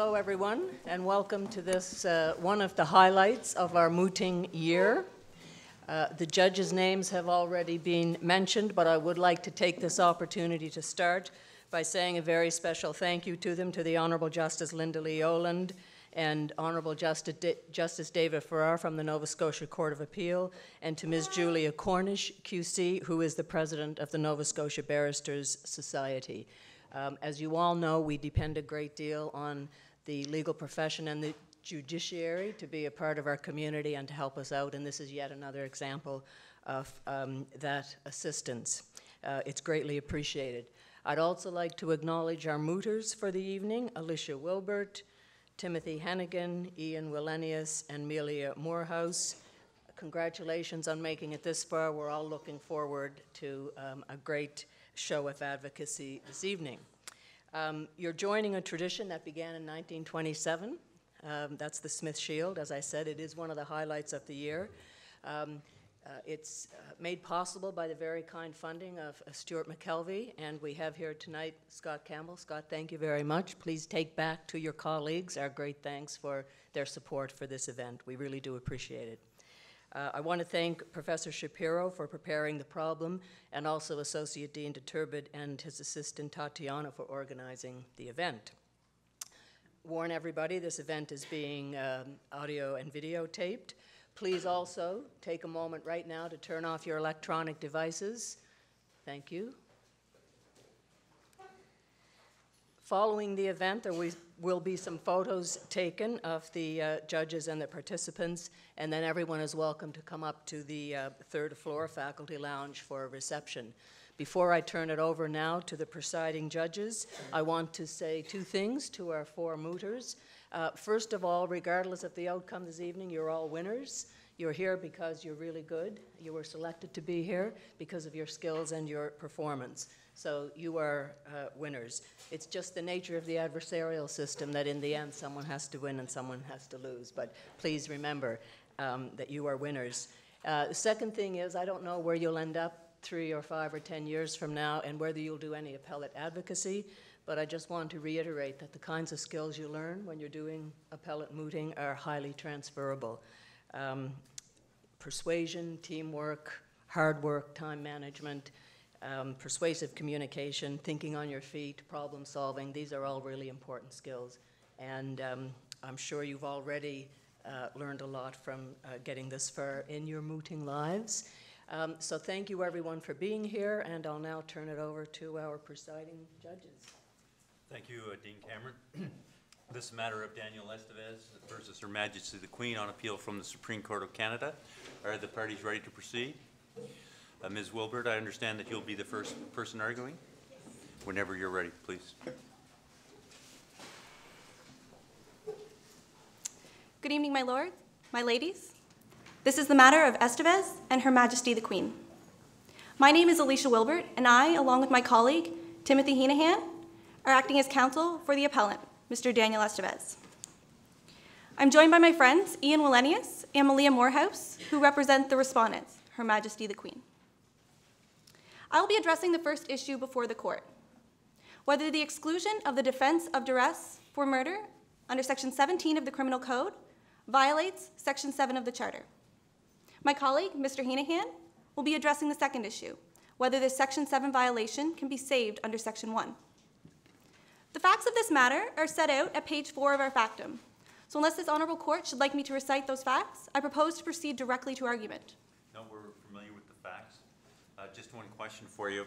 Hello, everyone, and welcome to this, uh, one of the highlights of our mooting year. Uh, The judges' names have already been mentioned, but I would like to take this opportunity to start by saying a very special thank you to them, to the Honorable Justice Linda Lee Oland and Honorable Justice Justice David Farrar from the Nova Scotia Court of Appeal, and to Ms. Julia Cornish, QC, who is the President of the Nova Scotia Barristers Society. Um, As you all know, we depend a great deal on the legal profession and the judiciary to be a part of our community and to help us out, and this is yet another example of um, that assistance. Uh, It's greatly appreciated. I'd also like to acknowledge our mooters for the evening, Alicia Wilbert, Timothy Heneghan, Ian Wilenius, and Melia Moorhouse. Congratulations on making it this far. We're all looking forward to um, a great show of advocacy this evening. Um, You're joining a tradition that began in 1927. Um, That's the Smith Shield. As I said, it is one of the highlights of the year. Um, uh, It's uh, made possible by the very kind funding of uh, Stewart McKelvey, and we have here tonight Scott Campbell. Scott, thank you very much. Please take back to your colleagues our great thanks for their support for this event. We really do appreciate it. Uh, I want to thank Professor Shapiro for preparing the problem, and also Associate Dean Deturbide and his assistant Tatiana for organizing the event. Warn everybody, this event is being um, audio and videotaped. Please also take a moment right now to turn off your electronic devices. Thank you. Following the event, there will be some photos taken of the uh, judges and the participants, and then everyone is welcome to come up to the uh, third floor faculty lounge for a reception. Before I turn it over now to the presiding judges, I want to say two things to our four mooters. Uh, First of all, regardless of the outcome this evening, you're all winners. You're here because you're really good. You were selected to be here because of your skills and your performance. So you are uh, winners. It's just the nature of the adversarial system that in the end someone has to win and someone has to lose. But please remember um, that you are winners. Uh, the second thing is, I don't know where you'll end up three or five or ten years from now and whether you'll do any appellate advocacy, but I just want to reiterate that the kinds of skills you learn when you're doing appellate mooting are highly transferable. Um, persuasion, teamwork, hard work, time management, um, persuasive communication, thinking on your feet, problem solving, these are all really important skills. And um, I'm sure you've already uh, learned a lot from uh, getting this far in your mooting lives. Um, so thank you everyone for being here, and I'll now turn it over to our presiding judges. Thank you, uh, Dean Cameron. This matter of Daniel Estevez versus Her Majesty the Queen on appeal from the Supreme Court of Canada. Are the parties ready to proceed? Uh, Ms. Wilbert, I understand that you'll be the first person arguing? Whenever you're ready, please. Good evening, my lords, my ladies. This is the matter of Estevez and Her Majesty the Queen. My name is Alicia Wilbert, and I, along with my colleague, Timothy Heneghan, are acting as counsel for the appellant, Mr. Daniel Estevez. I'm joined by my friends, Ian Wilenius and Melia Moorhouse, who represent the respondents, Her Majesty the Queen. I will be addressing the first issue before the court whether the exclusion of the defense of duress for murder under Section 17 of the Criminal Code violates Section 7 of the Charter. My colleague, Mr. Heneghan, will be addressing the second issue whether this Section 7 violation can be saved under Section 1. The facts of this matter are set out at page 4 of our factum. So, unless this honorable court should like me to recite those facts, I propose to proceed directly to argument. No, we're familiar with the facts. Uh, Just one question for you.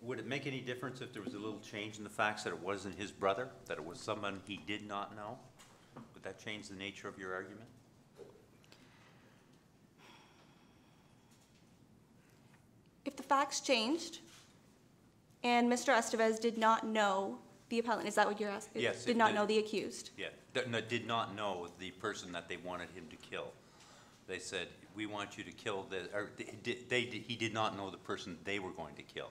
Would it make any difference if there was a little change in the facts that it wasn't his brother, that it was someone he did not know? Would that change the nature of your argument? If the facts changed and Mr. Estevez did not know the appellant, is that what you're asking? Yes, it Did not did. know the accused. Yeah, that- no, did not know the person that they wanted him to kill. They said, we want you to kill the, or they, did- they, did- he did not know the person they were going to kill.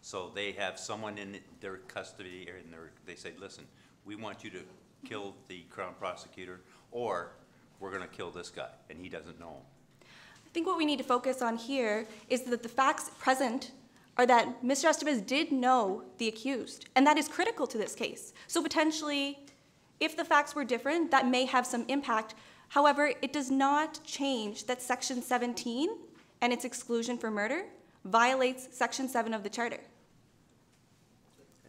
So they have someone in their custody, or in their, they say, listen, we want you to kill the crown prosecutor, or we're gonna kill this guy, and he doesn't know him. I think what we need to focus on here is that the facts present are that Mr. Estevez did know the accused, and that is critical to this case. So potentially, if the facts were different, that may have some impact. However, it does not change that Section 17 and its exclusion for murder violates Section 7 of the Charter.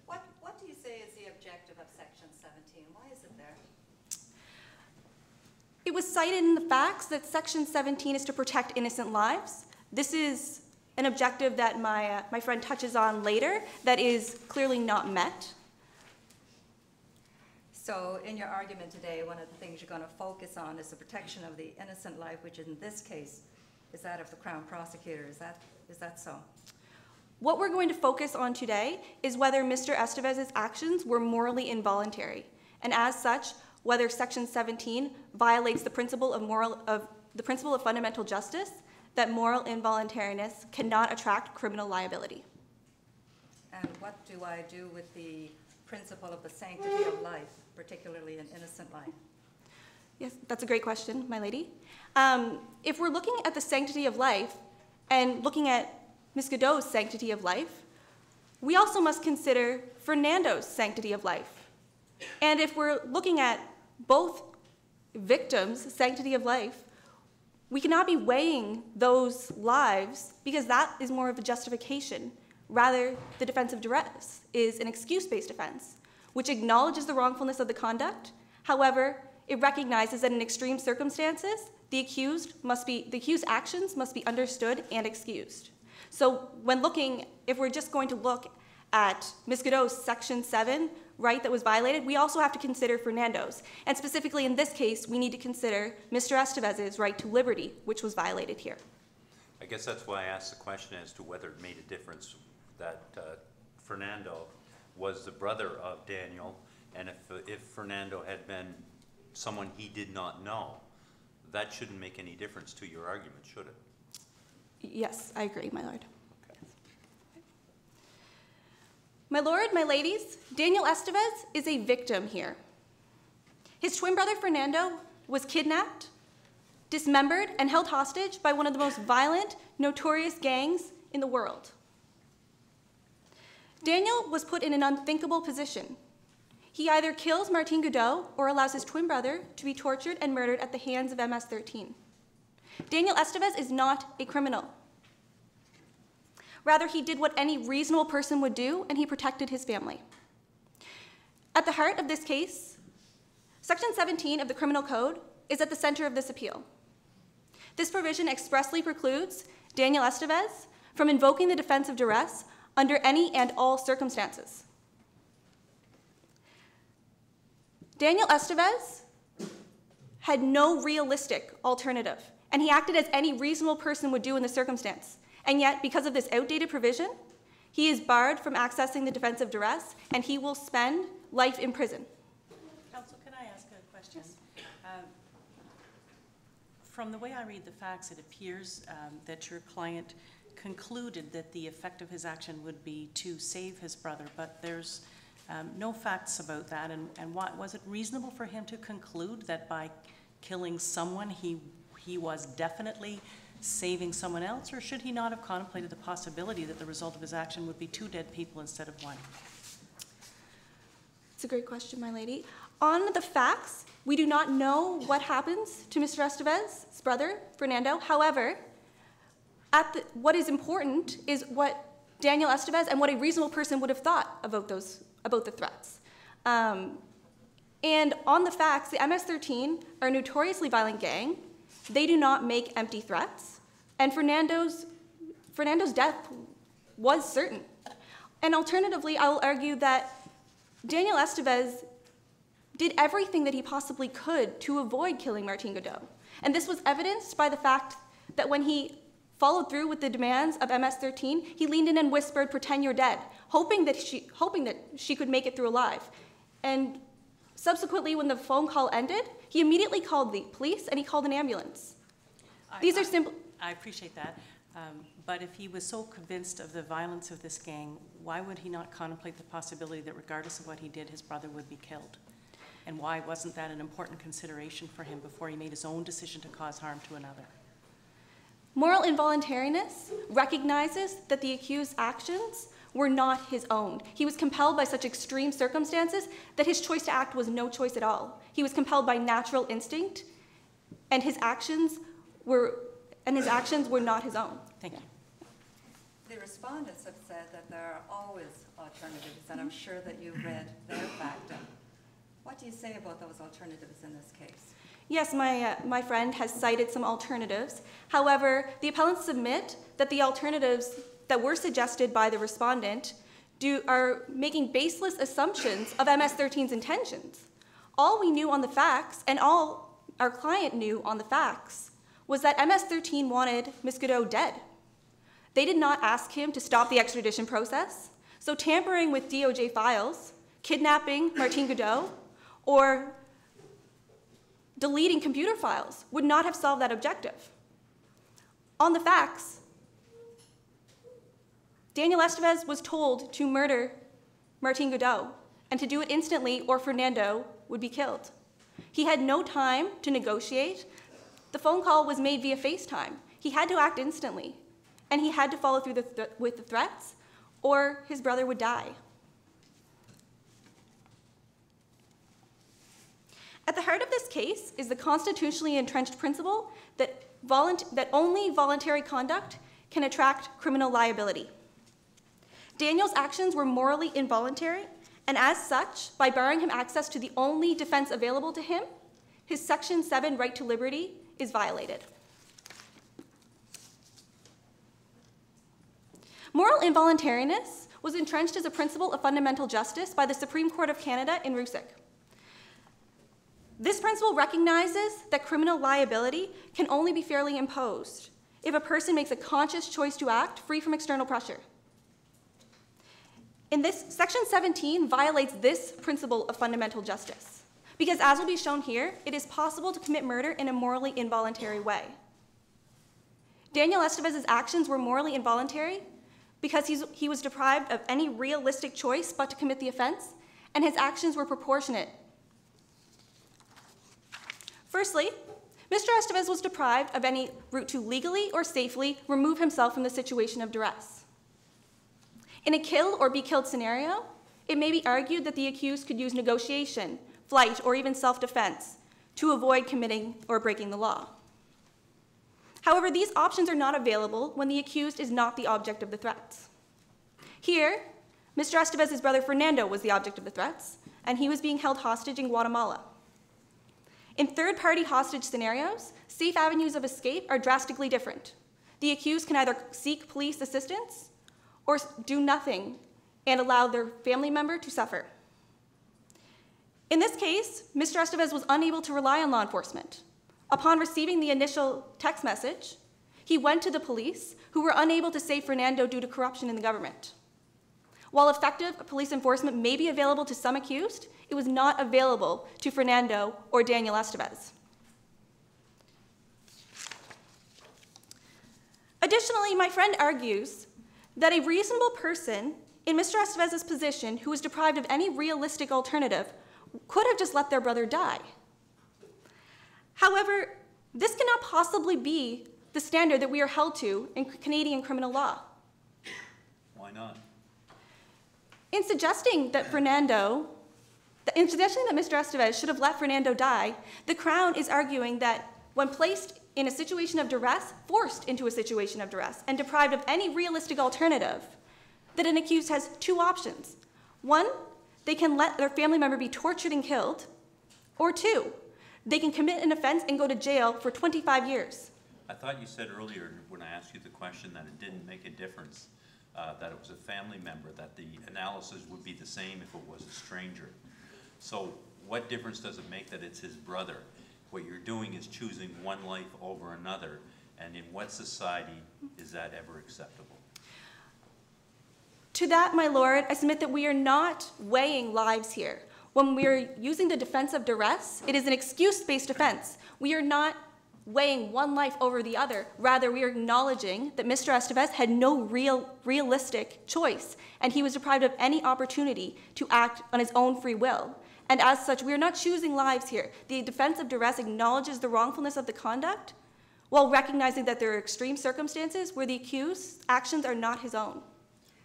What, what do you say is the objective of section seventeen? Why is it there? It was cited in the facts that Section 17 is to protect innocent lives. This is an objective that my, uh, my friend touches on later that is clearly not met. So in your argument today, one of the things you're gonna focus on is the protection of the innocent life, which in this case is that of the Crown Prosecutor. Is that, is that so? What we're going to focus on today is whether Mr. Estevez's actions were morally involuntary, and as such, whether Section 17 violates the principle of moral of the principle of fundamental justice that moral involuntariness cannot attract criminal liability. And what do I do with the principle of the sanctity of life, particularly an innocent life? Yes, that's a great question, my lady. Um, if we're looking at the sanctity of life and looking at Ms. Godot's sanctity of life, we also must consider Fernando's sanctity of life. And if we're looking at both victims' sanctity of life, we cannot be weighing those lives because that is more of a justification. Rather, the defense of duress is an excuse based defense, which acknowledges the wrongfulness of the conduct. However, it recognizes that in extreme circumstances, the accused must be the accused actions must be understood and excused. So when looking, if we're just going to look at Ms. Godot's Section 7 right that was violated, we also have to consider Fernando's. And specifically in this case, we need to consider Mr. Estevez's right to liberty, which was violated here. I guess that's why I asked the question as to whether it made a difference that uh, Fernando was the brother of Daniel, and if, if Fernando had been someone he did not know, that shouldn't make any difference to your argument, should it? Yes, I agree, my lord. My lord, my ladies, Daniel Estevez is a victim here. His twin brother Fernando was kidnapped, dismembered, and held hostage by one of the most violent, notorious gangs in the world. Daniel was put in an unthinkable position. He either kills Martin Godot or allows his twin brother to be tortured and murdered at the hands of MS 13. Daniel Estevez is not a criminal. Rather, he did what any reasonable person would do, and he protected his family. At the heart of this case, Section 17 of the Criminal Code is at the center of this appeal. This provision expressly precludes Daniel Estevez from invoking the defense of duress under any and all circumstances. Daniel Estevez had no realistic alternative, and he acted as any reasonable person would do in the circumstance. And yet, because of this outdated provision, he is barred from accessing the defense of duress, and he will spend life in prison. Counsel, can I ask a question? Um, From the way I read the facts, it appears um, that your client concluded that the effect of his action would be to save his brother, but there's um, no facts about that. And, and what, was it reasonable for him to conclude that by killing someone, he, he was definitely saving someone else? Or should he not have contemplated the possibility that the result of his action would be two dead people instead of one? It's a great question, my lady. On the facts, we do not know what happens to Mr. Estevez's brother, Fernando. However, at the, what is important is what Daniel Estevez and what a reasonable person would have thought about those about the threats. Um, and on the facts, the MS-13 are a notoriously violent gang. They do not make empty threats, and Fernando's Fernando's death was certain. And alternatively, I will argue that Daniel Estevez did everything that he possibly could to avoid killing Martin Godot. And this was evidenced by the fact that when he followed through with the demands of MS-13, he leaned in and whispered, pretend you're dead, hoping that, she, hoping that she could make it through alive. And subsequently, when the phone call ended, he immediately called the police and he called an ambulance. I- These are simple, I appreciate that, um, but if he was so convinced of the violence of this gang, why would he not contemplate the possibility that regardless of what he did, his brother would be killed? And why wasn't that an important consideration for him before he made his own decision to cause harm to another? Moral involuntariness recognizes that the accused's actions were not his own. He was compelled by such extreme circumstances that his choice to act was no choice at all. He was compelled by natural instinct, and his actions were and his actions were not his own. Thank you. The respondents have said that there are always alternatives, and I'm sure that you've read their factum. What do you say about those alternatives in this case? Yes, my, uh, my friend has cited some alternatives. However, the appellants submit that the alternatives that were suggested by the respondent do, are making baseless assumptions of MS-13's intentions. All we knew on the facts, and all our client knew on the facts, was that MS-13 wanted Ms. Godot dead. They did not ask him to stop the extradition process, so tampering with DOJ files, kidnapping Martine Godot, or deleting computer files would not have solved that objective. On the facts, Daniel Estevez was told to murder Martin Godot and to do it instantly or Fernando would be killed. He had no time to negotiate. The phone call was made via FaceTime. He had to act instantly, and he had to follow through the th- with the threats, or his brother would die. At the heart of this case is the constitutionally entrenched principle that, that only voluntary conduct can attract criminal liability. Daniel's actions were morally involuntary, and as such, by barring him access to the only defense available to him, his Section 7 right to liberty is violated. Moral involuntariness was entrenched as a principle of fundamental justice by the Supreme Court of Canada in Ruzic. This principle recognizes that criminal liability can only be fairly imposed if a person makes a conscious choice to act free from external pressure. In this, Section 17 violates this principle of fundamental justice because, as will be shown here, it is possible to commit murder in a morally involuntary way. Daniel Estevez's actions were morally involuntary because he was deprived of any realistic choice but to commit the offense, and his actions were proportionate Firstly, Mr. Estevez was deprived of any route to legally or safely remove himself from the situation of duress. In a kill or be killed scenario, it may be argued that the accused could use negotiation, flight, or even self defense to avoid committing or breaking the law. However, these options are not available when the accused is not the object of the threats. Here, Mr. Estevez's brother Fernando was the object of the threats, and he was being held hostage in Guatemala. In third party hostage scenarios, safe avenues of escape are drastically different. The accused can either seek police assistance or do nothing and allow their family member to suffer. In this case, Mr. Estevez was unable to rely on law enforcement. Upon receiving the initial text message, he went to the police, who were unable to save Fernando due to corruption in the government. While effective police enforcement may be available to some accused, it was not available to Fernando or Daniel Estevez. Additionally, my friend argues that a reasonable person in Mr. Estevez's position who was deprived of any realistic alternative could have just let their brother die. However, this cannot possibly be the standard that we are held to in Canadian criminal law. Why not? In suggesting that Fernando, in suggesting that Mr. Estevez should have let Fernando die, the Crown is arguing that when placed in a situation of duress, forced into a situation of duress, and deprived of any realistic alternative, that an accused has two options. One, they can let their family member be tortured and killed, or two, they can commit an offense and go to jail for 25 years. I thought you said earlier, when I asked you the question, that it didn't make a difference, uh, that it was a family member, that the analysis would be the same if it was a stranger. So what difference does it make that it's his brother? What you're doing is choosing one life over another, and in what society is that ever acceptable? To that, my lord, I submit that we are not weighing lives here. When we are using the defense of duress, it is an excuse based defense. We are not weighing one life over the other. Rather, we are acknowledging that Mr. Estevez had no real, realistic choice, and he was deprived of any opportunity to act on his own free will. And as such, we are not choosing lives here. The defense of duress acknowledges the wrongfulness of the conduct while recognizing that there are extreme circumstances where the accused's actions are not his own.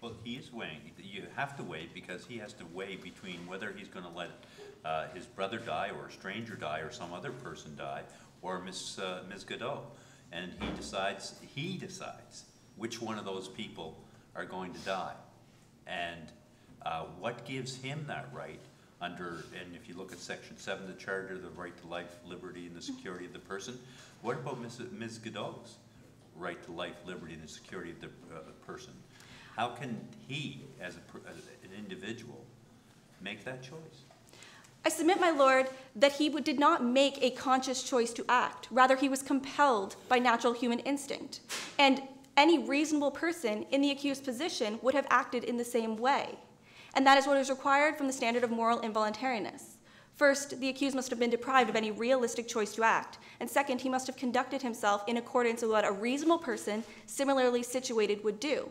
Well, he is weighing, you have to weigh because he has to weigh between whether he's gonna let, uh, his brother die or a stranger die or some other person die or Miss, uh, Ms. Godot. And he decides, he decides which one of those people are going to die. And, uh, what gives him that right under, and if you look at section seven of the charter, the right to life, liberty, and the security of the person, what about Ms. Ms. Godot's right to life, liberty, and the security of the, uh, person? How can he, as a, as an individual, make that choice? I submit, my lord, that he did not make a conscious choice to act. Rather, he was compelled by natural human instinct. And any reasonable person in the accused's position would have acted in the same way. And that is what is required from the standard of moral involuntariness. First, the accused must have been deprived of any realistic choice to act. And second, he must have conducted himself in accordance with what a reasonable person similarly situated would do.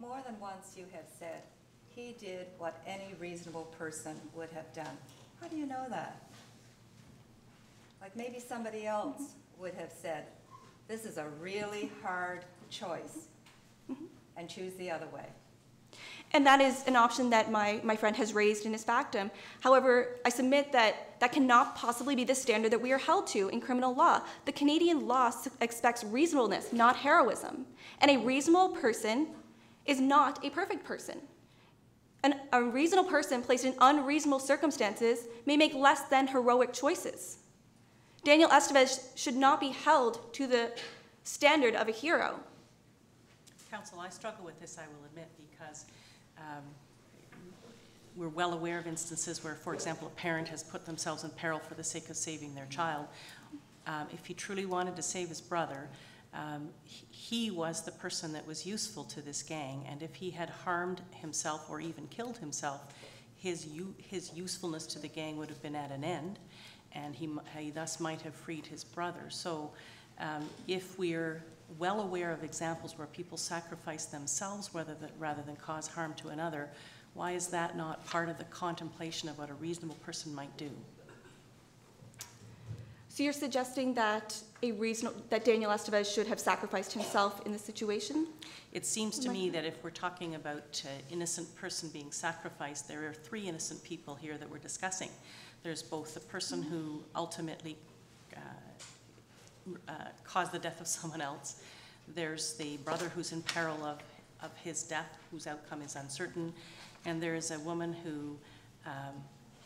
More than once you have said, he did what any reasonable person would have done. How do you know that? Like maybe somebody else would have said, this is a really hard choice, mm-hmm. and choose the other way. And that is an option that my, my friend has raised in his factum. However, I submit that that cannot possibly be the standard that we are held to in criminal law. The Canadian law expects reasonableness, not heroism. And a reasonable person is not a perfect person. An, a reasonable person placed in unreasonable circumstances may make less than heroic choices. Daniel Estevez should not be held to the standard of a hero. Counsel, I struggle with this, I will admit, because um, we're well aware of instances where, for example, a parent has put themselves in peril for the sake of saving their child. Um, If he truly wanted to save his brother, um, he- he was the person that was useful to this gang, and if he had harmed himself or even killed himself, his, his usefulness to the gang would have been at an end, and he, he thus might have freed his brother. So um, if we're well aware of examples where people sacrifice themselves rather than, rather than cause harm to another, why is that not part of the contemplation of what a reasonable person might do? So you're suggesting that a reason that Daniel Estevez should have sacrificed himself in this situation? It seems to me that if we're talking about uh, innocent person being sacrificed, there are three innocent people here that we're discussing. There's both the person who ultimately uh, uh, the death of someone else. There's the brother who's in peril of, of his death, whose outcome is uncertain. And there is a woman who um,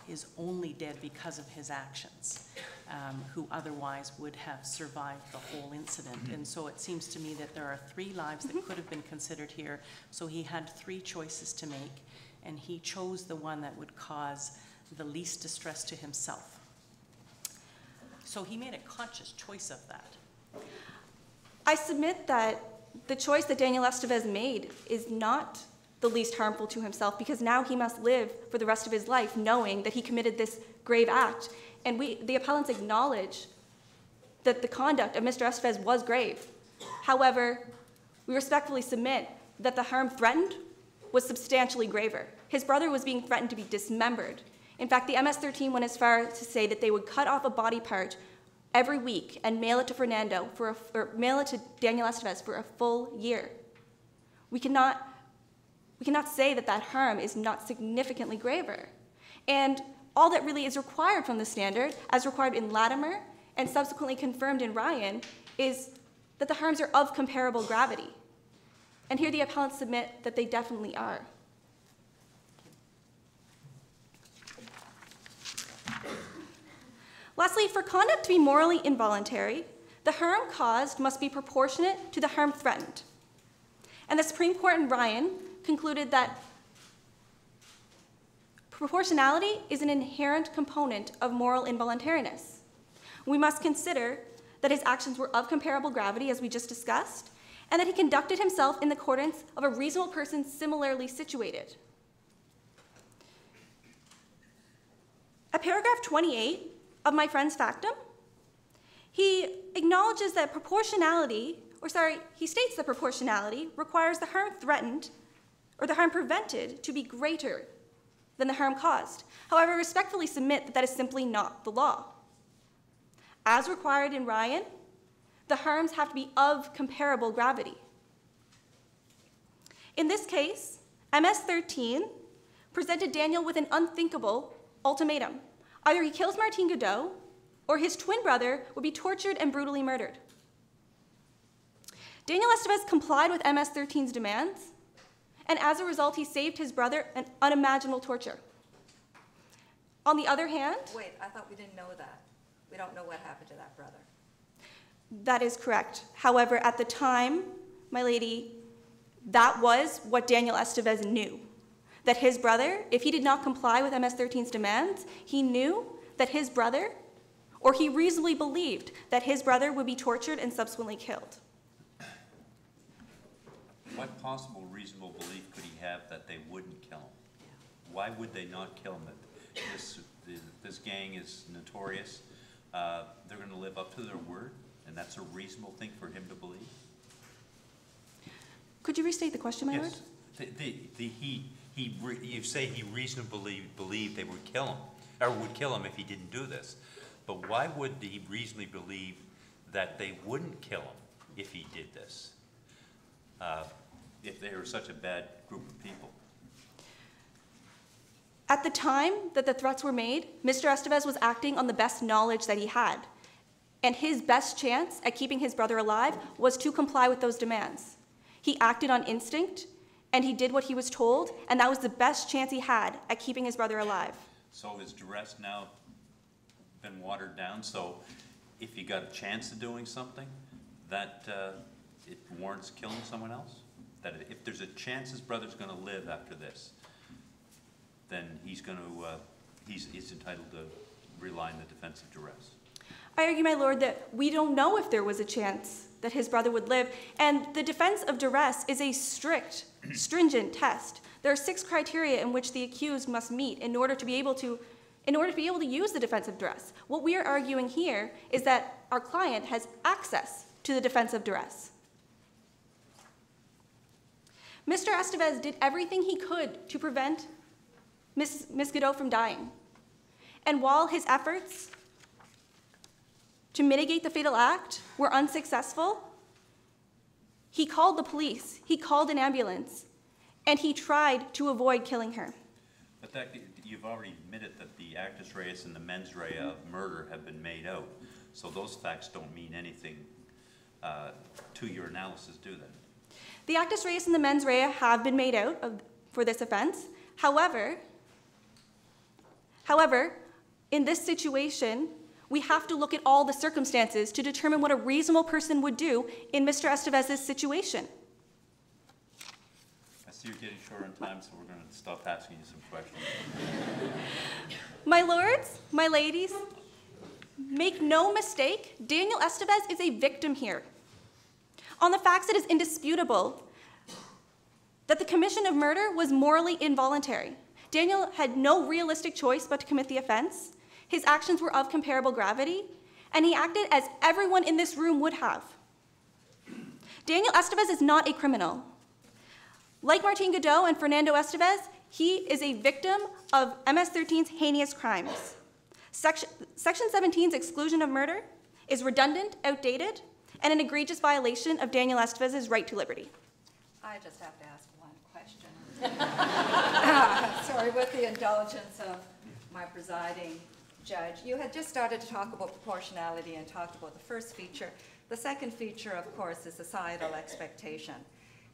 is only dead because of his actions, um, who otherwise would have survived the whole incident. And so it seems to me that there are three lives that could have been considered here. So he had three choices to make, and he chose the one that would cause the least distress to himself. So he made a conscious choice of that. I submit that the choice that Daniel Estevez made is not the least harmful to himself because now he must live for the rest of his life knowing that he committed this grave act. And we, the appellants acknowledge that the conduct of Mr. Estevez was grave. However, we respectfully submit that the harm threatened was substantially graver. His brother was being threatened to be dismembered. In fact, the MS-13 went as far to say that they would cut off a body part every week and mail it to Fernando for a, or mail it to Daniel Estevez for a full year. We cannot, we cannot say that that harm is not significantly graver. And all that really is required from the standard, as required in Latimer and subsequently confirmed in Ryan, is that the harms are of comparable gravity. And here the appellants submit that they definitely are. Lastly, for conduct to be morally involuntary, the harm caused must be proportionate to the harm threatened. And the Supreme Court in Ryan concluded that proportionality is an inherent component of moral involuntariness. We must consider that his actions were of comparable gravity, as we just discussed, and that he conducted himself in the accordance of a reasonable person similarly situated. At paragraph 28 of my friend's factum, he acknowledges that proportionality, or sorry, he states that proportionality requires the harm threatened or the harm prevented to be greater than the harm caused. However, I respectfully submit that that is simply not the law. As required in Ryan, the harms have to be of comparable gravity. In this case, MS 13 presented Daniel with an unthinkable ultimatum. Either he kills Martin Godot, or his twin brother would be tortured and brutally murdered. Daniel Estevez complied with MS 13's demands, and as a result, he saved his brother an unimaginable torture. On the other hand, Wait, I thought we didn't know that. We don't know what happened to that brother. that is correct. However, at the time, my lady, that was what Daniel Estevez knew. That his brother, if he did not comply with MS 13's demands, he knew that his brother, or he reasonably believed that his brother would be tortured and subsequently killed. What possible reasonable belief could he have that they wouldn't kill him? Why would they not kill him? This, this gang is notorious, uh, they're gonna live up to their word, and that's a reasonable thing for him to believe? Could you restate the question, my lord? Yes. The, the, the, he, he, re- you say he reasonably believed they would kill him, or would kill him if he didn't do this. But why would he reasonably believe that they wouldn't kill him if he did this? Uh, If they were such a bad group of people? At the time that the threats were made, Mr. Estevez was acting on the best knowledge that he had. And his best chance at keeping his brother alive was to comply with those demands. He acted on instinct, and he did what he was told, and that was the best chance he had at keeping his brother alive. So is duress now been watered down, so if you got a chance of doing something, that, uh, it warrants killing someone else? That if there's a chance his brother's gonna live after this, then he's gonna, uh, he's, he's entitled to rely on the defense of duress. I argue, my lord, that we don't know if there was a chance that his brother would live, and the defense of duress is a strict, stringent test. There are six criteria in which the accused must meet in order to be able to, in order to be able to use the defense of duress. What we are arguing here is that our client has access to the defense of duress. Mr. Estevez did everything he could to prevent Miss, Miss Godot from dying. And while his efforts to mitigate the fatal act were unsuccessful, he called the police, he called an ambulance, and he tried to avoid killing her. But that, you've already admitted that the actus reus and the mens rea of murder have been made out, so those facts don't mean anything uh, to your analysis, do they? The actus reus and the mens rea have been made out of, for this offense. However, however, in this situation, we have to look at all the circumstances to determine what a reasonable person would do in Mr. Estevez's situation. I see you're getting short on time, so we're gonna stop asking you some questions. My lords, my ladies, make no mistake, Daniel Estevez is a victim here. On the facts, it is indisputable that the commission of murder was morally involuntary. Daniel had no realistic choice but to commit the offense. His actions were of comparable gravity, and he acted as everyone in this room would have. Daniel Estevez is not a criminal. Like Martin Godot and Fernando Estevez, he is a victim of MS 13's heinous crimes. Section, Section 17's exclusion of murder is redundant, outdated, and an egregious violation of Daniel Estevez's right to liberty. I just have to ask one question. Ah, sorry, with the indulgence of my presiding judge. You had just started to talk about proportionality and talked about the first feature. The second feature, of course, is societal expectation.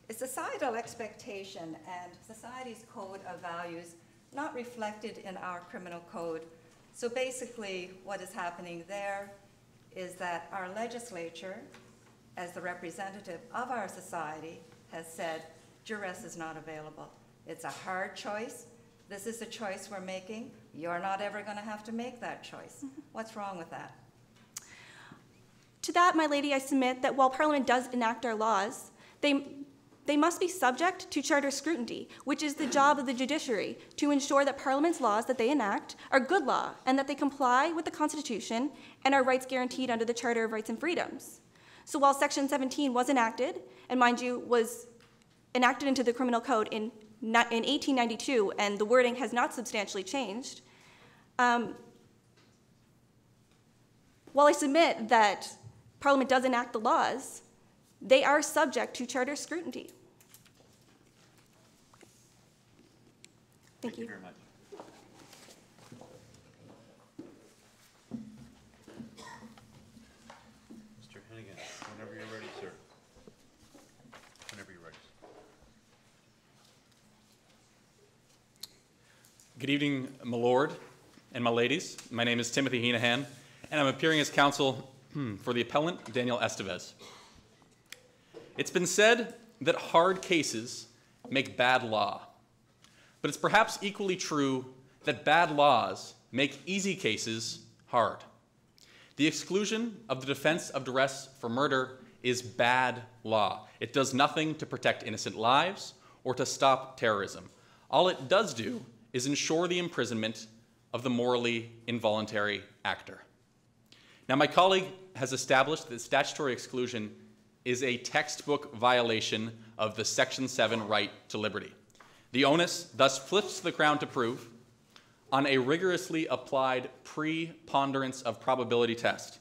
Is societal expectation and society's code of values not reflected in our criminal code? So basically, what is happening there is that our legislature, as the representative of our society, has said duress is not available. It's a hard choice. This is a choice we're making. You're not ever going to have to make that choice. Mm-hmm. What's wrong with that? To that, my lady, I submit that while Parliament does enact our laws, they they must be subject to charter scrutiny, which is the job of the judiciary to ensure that Parliament's laws that they enact are good law and that they comply with the Constitution and are rights guaranteed under the Charter of Rights and Freedoms. So while Section 17 was enacted, and mind you, was enacted into the Criminal Code in, in 1892, and the wording has not substantially changed, um, while I submit that Parliament does enact the laws, they are subject to charter scrutiny. Thank you. very much. Mr. Heneghan, whenever you're ready, sir. Whenever you're ready. Good evening, my lord and my ladies. My name is Timothy Heneghan, and I'm appearing as counsel hmm, for the appellant, Daniel Estevez. It's been said that hard cases make bad law, but it's perhaps equally true that bad laws make easy cases hard. The exclusion of the defense of duress for murder is bad law. It does nothing to protect innocent lives or to stop terrorism. All it does do is ensure the imprisonment of the morally involuntary actor. Now, my colleague has established that statutory exclusion is a textbook violation of the Section 7 right to liberty. The onus thus flips the Crown to prove, on a rigorously applied preponderance of probability test,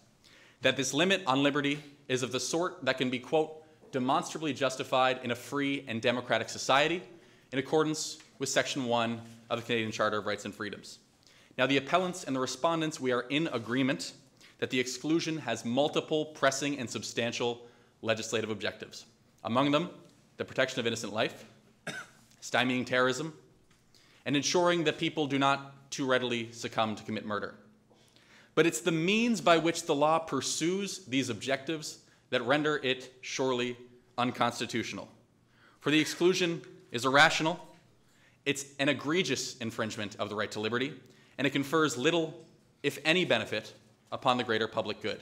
that this limit on liberty is of the sort that can be, quote, demonstrably justified in a free and democratic society in accordance with Section 1 of the Canadian Charter of Rights and Freedoms. Now, the appellants and the respondents, we are in agreement that the exclusion has multiple pressing and substantial legislative objectives. Among them, the protection of innocent life, stymieing terrorism, and ensuring that people do not too readily succumb to commit murder. But it's the means by which the law pursues these objectives that render it surely unconstitutional. For the exclusion is irrational, it's an egregious infringement of the right to liberty, and it confers little, if any, benefit upon the greater public good.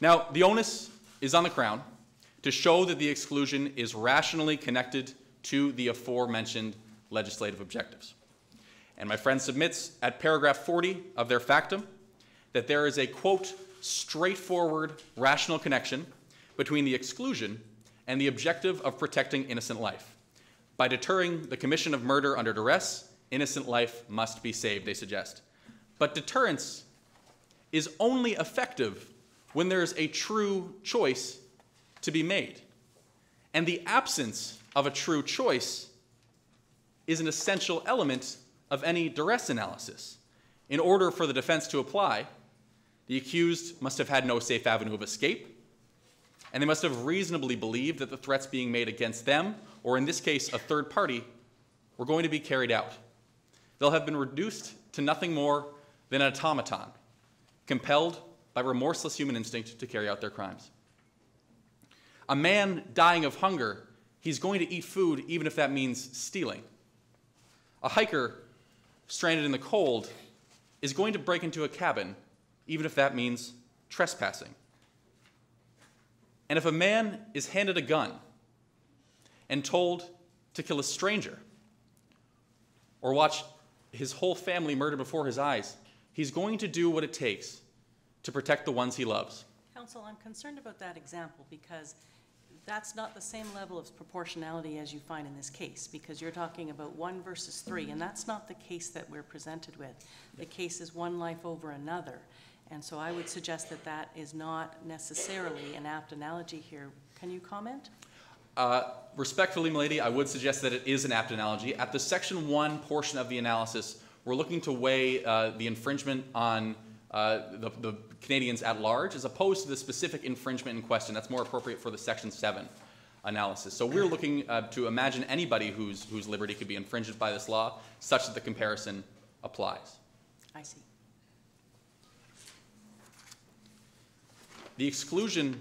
Now, the onus is on the Crown to show that the exclusion is rationally connected to the aforementioned legislative objectives. And my friend submits at paragraph 40 of their factum that there is a, quote, straightforward rational connection between the exclusion and the objective of protecting innocent life. By deterring the commission of murder under duress, innocent life must be saved, they suggest. But deterrence is only effective when there's a true choice to be made. And the absence of a true choice is an essential element of any duress analysis. In order for the defense to apply, the accused must have had no safe avenue of escape, and they must have reasonably believed that the threats being made against them, or in this case, a third party, were going to be carried out. They'll have been reduced to nothing more than an automaton, compelled by remorseless human instinct to carry out their crimes. A man dying of hunger, he's going to eat food even if that means stealing. A hiker stranded in the cold is going to break into a cabin even if that means trespassing. And if a man is handed a gun and told to kill a stranger or watch his whole family murdered before his eyes, he's going to do what it takes to protect the ones he loves. Counsel, I'm concerned about that example because that's not the same level of proportionality as you find in this case, because you're talking about one versus three, and that's not the case that we're presented with. The case is one life over another. And so I would suggest that that is not necessarily an apt analogy here. Can you comment? Uh, respectfully, milady, I would suggest that it is an apt analogy. At the section one portion of the analysis, we're looking to weigh uh, the infringement on uh, the, the Canadians at large as opposed to the specific infringement in question. That's more appropriate for the section seven analysis. So we're looking uh, to imagine anybody whose, whose liberty could be infringed by this law such that the comparison applies. I see. The exclusion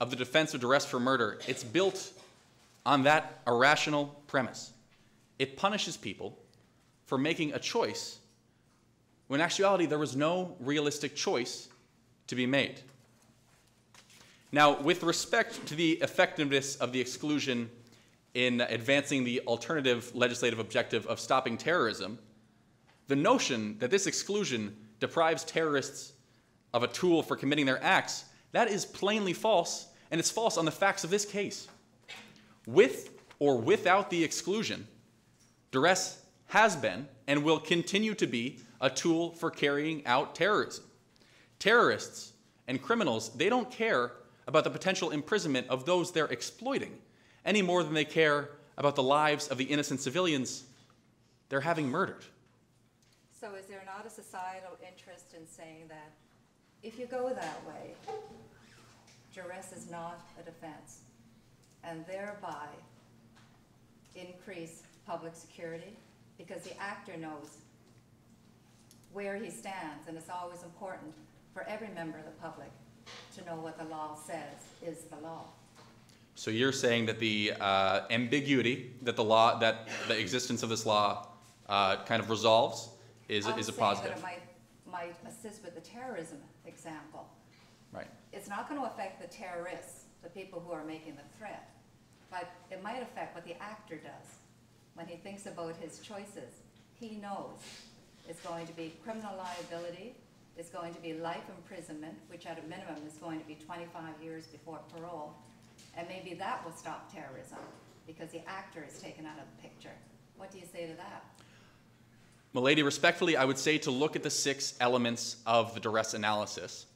of the defense of duress for murder, it's built on that irrational premise. It punishes people for making a choice when in actuality there was no realistic choice to be made. Now, with respect to the effectiveness of the exclusion in advancing the alternative legislative objective of stopping terrorism, the notion that this exclusion deprives terrorists of a tool for committing their acts, that is plainly false, and it's false on the facts of this case. With or without the exclusion, duress has been and will continue to be a tool for carrying out terrorism. Terrorists and criminals, they don't care about the potential imprisonment of those they're exploiting any more than they care about the lives of the innocent civilians they're having murdered. So is there not a societal interest in saying that if you go that way, duress is not a defense, and thereby increase public security? Because the actor knows where he stands, and it's always important for every member of the public to know what the law says is the law. So you're saying that the uh, ambiguity that the law, that the existence of this law uh, kind of resolves is, I'm is a positive, that it might, might assist with the terrorism example. It's not going to affect the terrorists, the people who are making the threat, but it might affect what the actor does. When he thinks about his choices, he knows it's going to be criminal liability, it's going to be life imprisonment, which at a minimum is going to be 25 years before parole, and maybe that will stop terrorism, because the actor is taken out of the picture. What do you say to that? Milady, respectfully, I would say to look at the six elements of the duress analysis.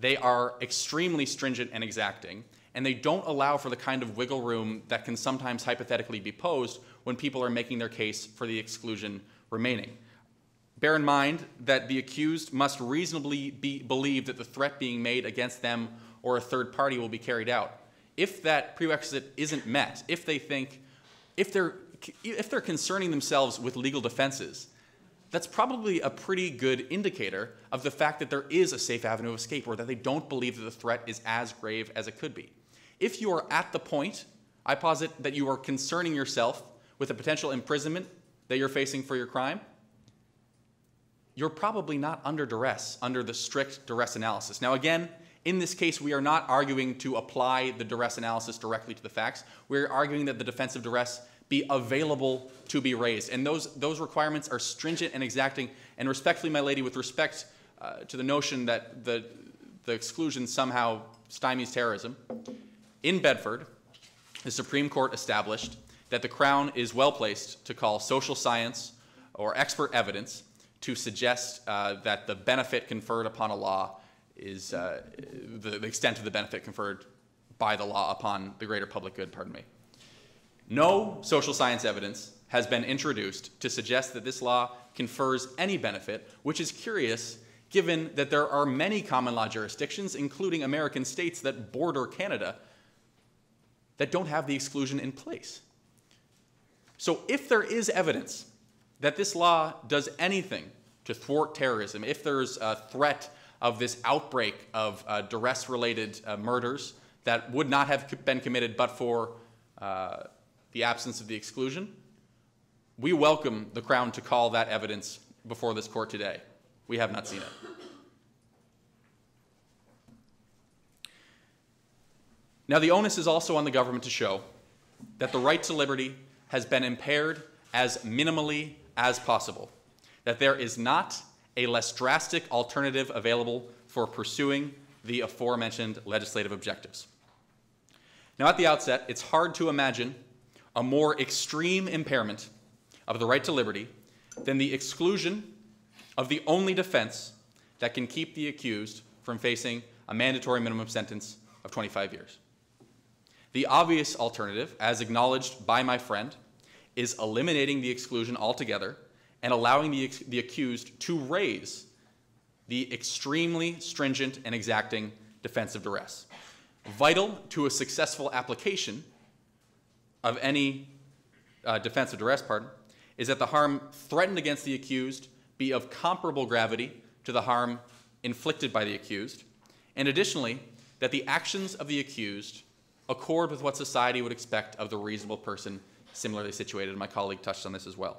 They are extremely stringent and exacting, and they don't allow for the kind of wiggle room that can sometimes hypothetically be posed when people are making their case for the exclusion remaining. Bear in mind that the accused must reasonably be, believe that the threat being made against them or a third party will be carried out. If that prerequisite isn't met, if they think, if they're, if they're concerning themselves with legal defenses, that's probably a pretty good indicator of the fact that there is a safe avenue of escape or that they don't believe that the threat is as grave as it could be. If you are at the point, I posit that you are concerning yourself with the potential imprisonment that you're facing for your crime, you're probably not under duress, under the strict duress analysis. Now, again, in this case, we are not arguing to apply the duress analysis directly to the facts. We're arguing that the defense of duress be available to be raised. And those, those requirements are stringent and exacting. And respectfully, my lady, with respect uh, to the notion that the, the exclusion somehow stymies terrorism, in Bedford, the Supreme Court established that the Crown is well placed to call social science or expert evidence to suggest uh, that the benefit conferred upon a law is uh, the, the extent of the benefit conferred by the law upon the greater public good, pardon me. No social science evidence has been introduced to suggest that this law confers any benefit, which is curious given that there are many common law jurisdictions, including American states that border Canada, that don't have the exclusion in place. So if there is evidence that this law does anything to thwart terrorism, if there's a threat of this outbreak of uh, duress related uh, murders that would not have been committed but for uh, the absence of the exclusion, we welcome the Crown to call that evidence before this court today. We have not seen it. Now, the onus is also on the government to show that the right to liberty has been impaired as minimally as possible, that there is not a less drastic alternative available for pursuing the aforementioned legislative objectives. Now, at the outset, it's hard to imagine a more extreme impairment of the right to liberty than the exclusion of the only defense that can keep the accused from facing a mandatory minimum sentence of 25 years. The obvious alternative, as acknowledged by my friend, is eliminating the exclusion altogether and allowing the, the accused to raise the extremely stringent and exacting defense of duress. Vital to a successful application of any uh, defense of duress, pardon, is that the harm threatened against the accused be of comparable gravity to the harm inflicted by the accused, and additionally, that the actions of the accused accord with what society would expect of the reasonable person similarly situated. My colleague touched on this as well.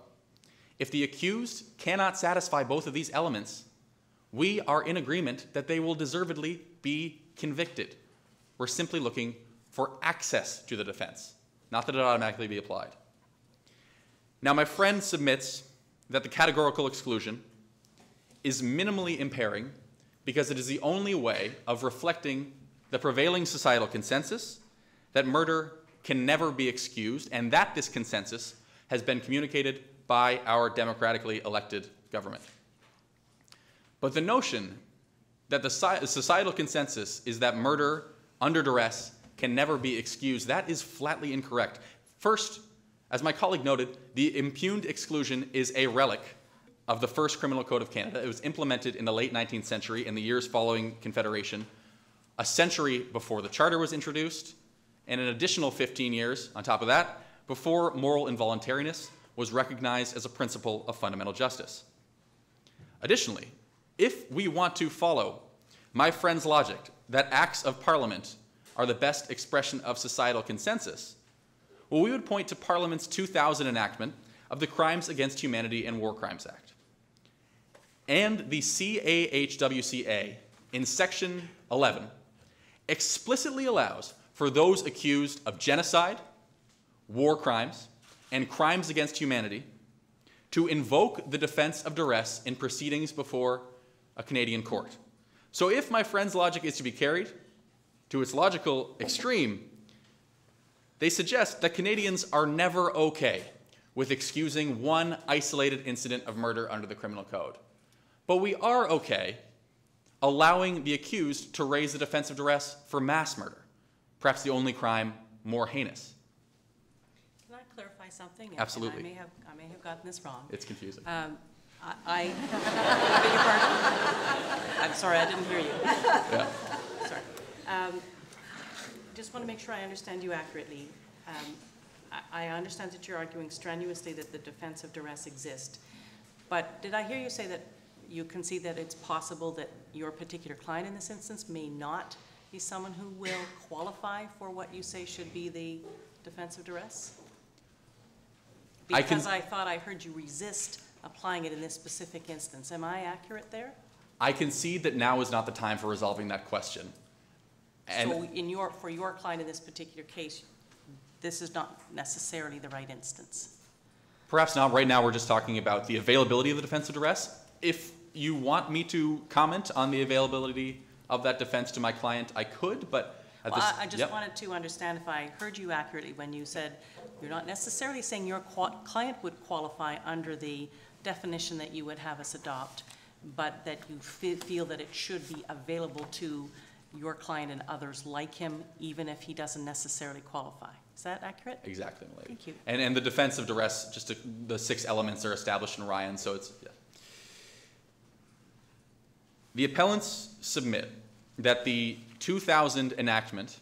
If the accused cannot satisfy both of these elements, we are in agreement that they will deservedly be convicted. we're simply looking for access to the defense, not that it automatically be applied. Now, my friend submits that the categorical exclusion is minimally impairing because it is the only way of reflecting the prevailing societal consensus that murder can never be excused, and that this consensus has been communicated by our democratically elected government. But the notion that the societal consensus is that murder under duress can never be excused, that is flatly incorrect. First, as my colleague noted, the impugned exclusion is a relic of the first Criminal Code of Canada. It was implemented in the late 19th century in the years following Confederation, a century before the Charter was introduced, and an additional 15 years on top of that before moral involuntariness was recognized as a principle of fundamental justice. Additionally, if we want to follow my friend's logic that acts of parliament are the best expression of societal consensus, well, we would point to Parliament's 2000 enactment of the Crimes Against Humanity and War Crimes Act. And the CAHWCA, in Section 11, explicitly allows for those accused of genocide, war crimes, and crimes against humanity to invoke the defense of duress in proceedings before a Canadian court. So, if my friend's logic is to be carried to its logical extreme, they suggest that Canadians are never okay with excusing one isolated incident of murder under the criminal code. But we are okay allowing the accused to raise the defense of duress for mass murder, perhaps the only crime more heinous. Can I clarify something? Absolutely. I may have, I may have gotten this wrong. It's confusing. Um, I, I I beg your pardon? I'm sorry, I didn't hear you. Yeah. Sorry. Um, Just want to make sure I understand you accurately. Um, I I understand that you're arguing strenuously that the defense of duress exists, but did I hear you say that you concede that it's possible that your particular client in this instance may not be someone who will qualify for what you say should be the defense of duress? I can- Because I thought I heard you resist applying it in this specific instance. Am I accurate there? I concede that now is not the time for resolving that question. And So in your, for your client in this particular case, this is not necessarily the right instance. Perhaps not. Right now, we're just talking about the availability of the defense of duress. If you want me to comment on the availability of that defense to my client, I could, but at Well, this. I I just Yep. wanted to understand if I heard you accurately when you said you're not necessarily saying your client would qualify under the definition that you would have us adopt, but that you fe- feel that it should be available to your client and others like him, even if he doesn't necessarily qualify. Is that accurate? Exactly. Thank you. And, and the defense of duress, just to, the six elements are established in Ryan, so it's, yeah. The appellants submit that the 2000 enactment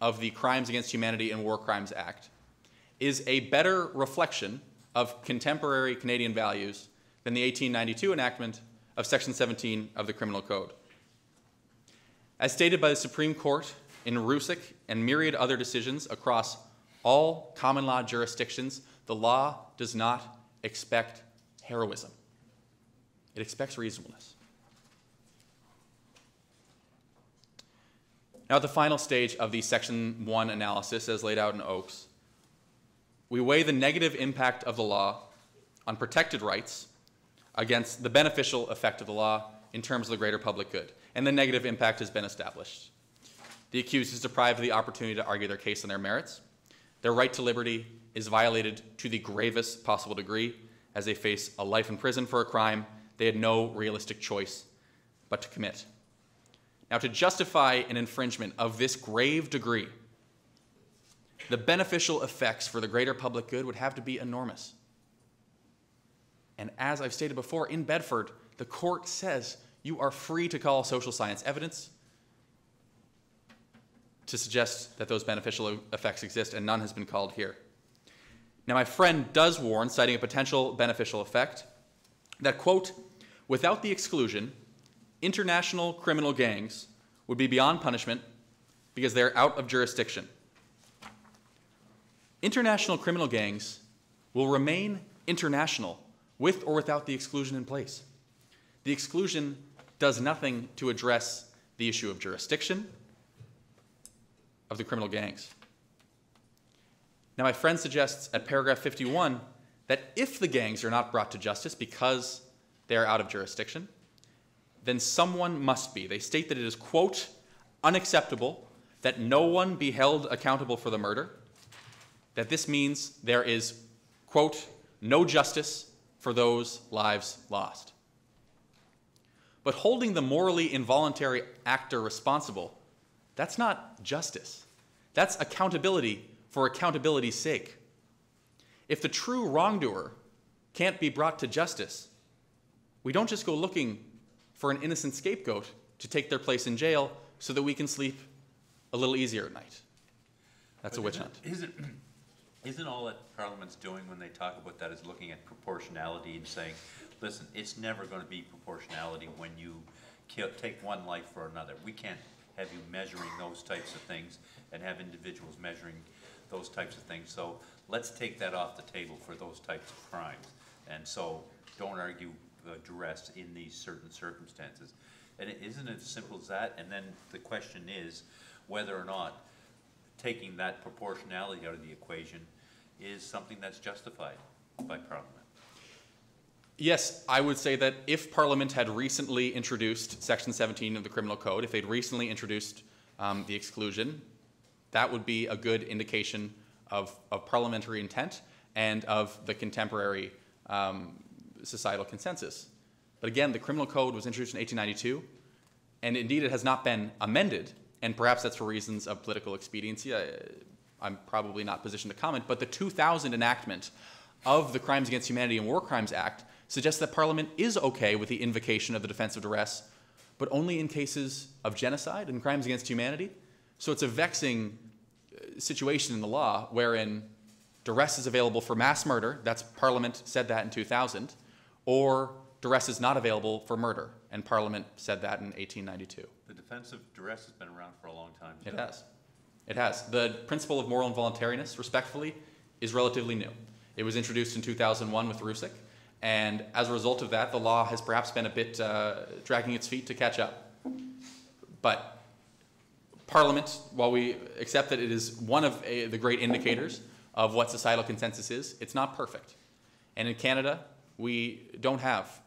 of the Crimes Against Humanity and War Crimes Act is a better reflection of contemporary Canadian values than the 1892 enactment of Section 17 of the Criminal Code. As stated by the Supreme Court in Ruzic and myriad other decisions across all common law jurisdictions, the law does not expect heroism. It expects reasonableness. Now, at the final stage of the Section 1 analysis, as laid out in Oakes, we weigh the negative impact of the law on protected rights against the beneficial effect of the law in terms of the greater public good. And the negative impact has been established. The accused is deprived of the opportunity to argue their case on their merits. Their right to liberty is violated to the gravest possible degree as they face a life in prison for a crime they had no realistic choice but to commit. Now, to justify an infringement of this grave degree, the beneficial effects for the greater public good would have to be enormous. And as I've stated before, in Bedford, the court says you are free to call social science evidence to suggest that those beneficial effects exist, and none has been called here. Now, my friend does warn, citing a potential beneficial effect, that, quote, without the exclusion, international criminal gangs would be beyond punishment because they're out of jurisdiction. International criminal gangs will remain international with or without the exclusion in place. The exclusion does nothing to address the issue of jurisdiction of the criminal gangs. Now, my friend suggests at paragraph 51 that if the gangs are not brought to justice because they are out of jurisdiction, then someone must be. They state that it is, quote, unacceptable that no one be held accountable for the murder, that this means there is, quote, no justice for those lives lost. But holding the morally involuntary actor responsible, that's not justice. That's accountability for accountability's sake. If the true wrongdoer can't be brought to justice, we don't just go looking for an innocent scapegoat to take their place in jail so that we can sleep a little easier at night. That's a witch isn't- hunt. Isn't, isn't all that Parliament's doing when they talk about that is looking at proportionality and saying, listen, it's never gonna be proportionality when you kill, take one life for another. We can't have you measuring those types of things and have individuals measuring those types of things. So let's take that off the table for those types of crimes. And so don't argue uh, duress in these certain circumstances. And it- isn't as simple as that? And then the question is whether or not taking that proportionality out of the equation is something that's justified by Parliament. Yes, I would say that if Parliament had recently introduced Section 17 of the Criminal Code, if they'd recently introduced um, the exclusion, that would be a good indication of, of parliamentary intent and of the contemporary um, societal consensus. But again, the Criminal Code was introduced in 1892, and indeed it has not been amended, and perhaps that's for reasons of political expediency. I, I'm probably not positioned to comment, but the 2000 enactment of the Crimes Against Humanity and War Crimes Act suggests that Parliament is okay with the invocation of the defense of duress, but only in cases of genocide and crimes against humanity. So it's a vexing uh, situation in the law wherein duress is available for mass murder, that's Parliament said that in 2000, or duress is not available for murder, and Parliament said that in 1892. The defense of duress has been around for a long time. It has. It has. The principle of moral involuntariness, respectfully, is relatively new. It was introduced in 2001 with Ruzic, and as a result of that, the law has perhaps been a bit uh, dragging its feet to catch up. But Parliament, while we accept that it is one of uh, the great indicators of what societal consensus is, it's not perfect. And in Canada, we don't have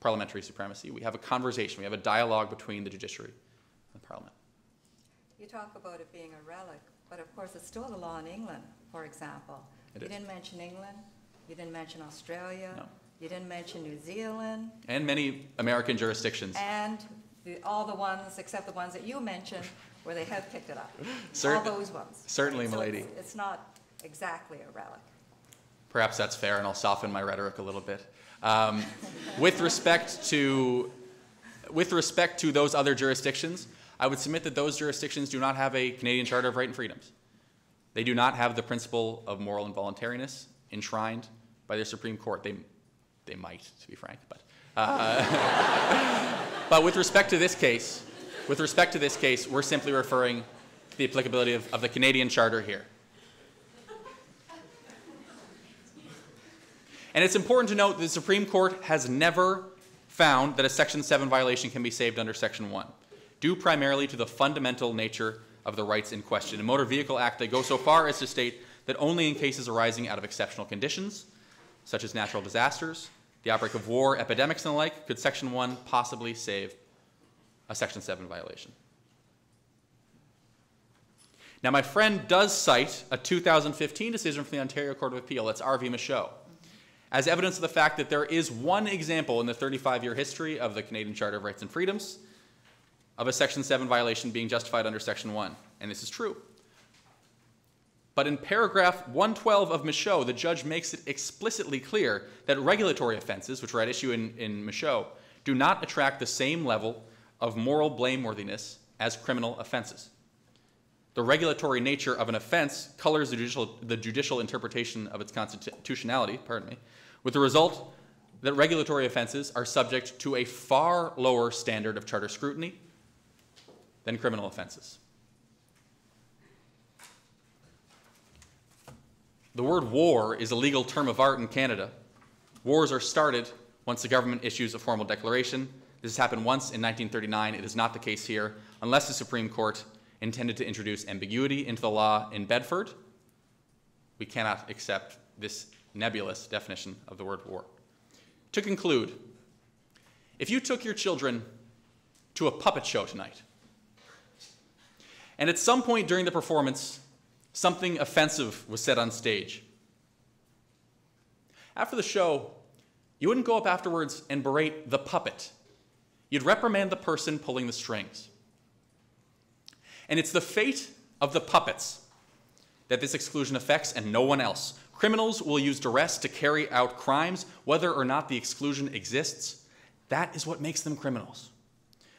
parliamentary supremacy. We have a conversation, we have a dialogue between the judiciary and the Parliament. You talk about it being a relic, but of course, it's still the law in England, for example. It You is. didn't mention England, you didn't mention Australia. No. You didn't mention New Zealand, and many American jurisdictions. and the, all the ones, except the ones that you mentioned, where they have picked it up. Cer- All those ones. certainly, So milady. it's- not exactly a relic. Perhaps that's fair, and I'll soften my rhetoric a little bit. Um, with respect to, with respect to those other jurisdictions, I would submit that those jurisdictions do not have a Canadian Charter of Right and Freedoms. They do not have the principle of moral involuntariness enshrined by their Supreme Court. They, they might, to be frank, but. Uh, but with respect to this case, with respect to this case, we're simply referring to the applicability of, of the Canadian Charter here. And it's important to note that the Supreme Court has never found that a Section 7 violation can be saved under Section 1, due primarily to the fundamental nature of the rights in question. In Motor Vehicle Act, they go so far as to state that only in cases arising out of exceptional conditions, such as natural disasters, the outbreak of war, epidemics, and the like, could Section 1 possibly save a Section 7 violation. Now, my friend does cite a 2015 decision from the Ontario Court of Appeal, that's R.V. Michaud, as evidence of the fact that there is one example in the 35 year history of the Canadian Charter of Rights and Freedoms of a Section 7 violation being justified under Section 1. And this is true. But in paragraph 112 of Michaud, the judge makes it explicitly clear that regulatory offenses, which are at issue in, in Michaud, do not attract the same level of moral blameworthiness as criminal offenses. The regulatory nature of an offense colors the judicial, the judicial interpretation of its constitutionality, pardon me, with the result that regulatory offenses are subject to a far lower standard of charter scrutiny than criminal offenses. The word war is a legal term of art in Canada. Wars are started once the government issues a formal declaration. This has happened once in 1939. It is not the case here, unless the Supreme Court intended to introduce ambiguity into the law in Bedford, we cannot accept this nebulous definition of the word war. To conclude, if you took your children to a puppet show tonight, and at some point during the performance, something offensive was said on stage, after the show, you wouldn't go up afterwards and berate the puppet. You'd reprimand the person pulling the strings. And it's the fate of the puppets that this exclusion affects and no one else. Criminals will use duress to carry out crimes, whether or not the exclusion exists. That is what makes them criminals.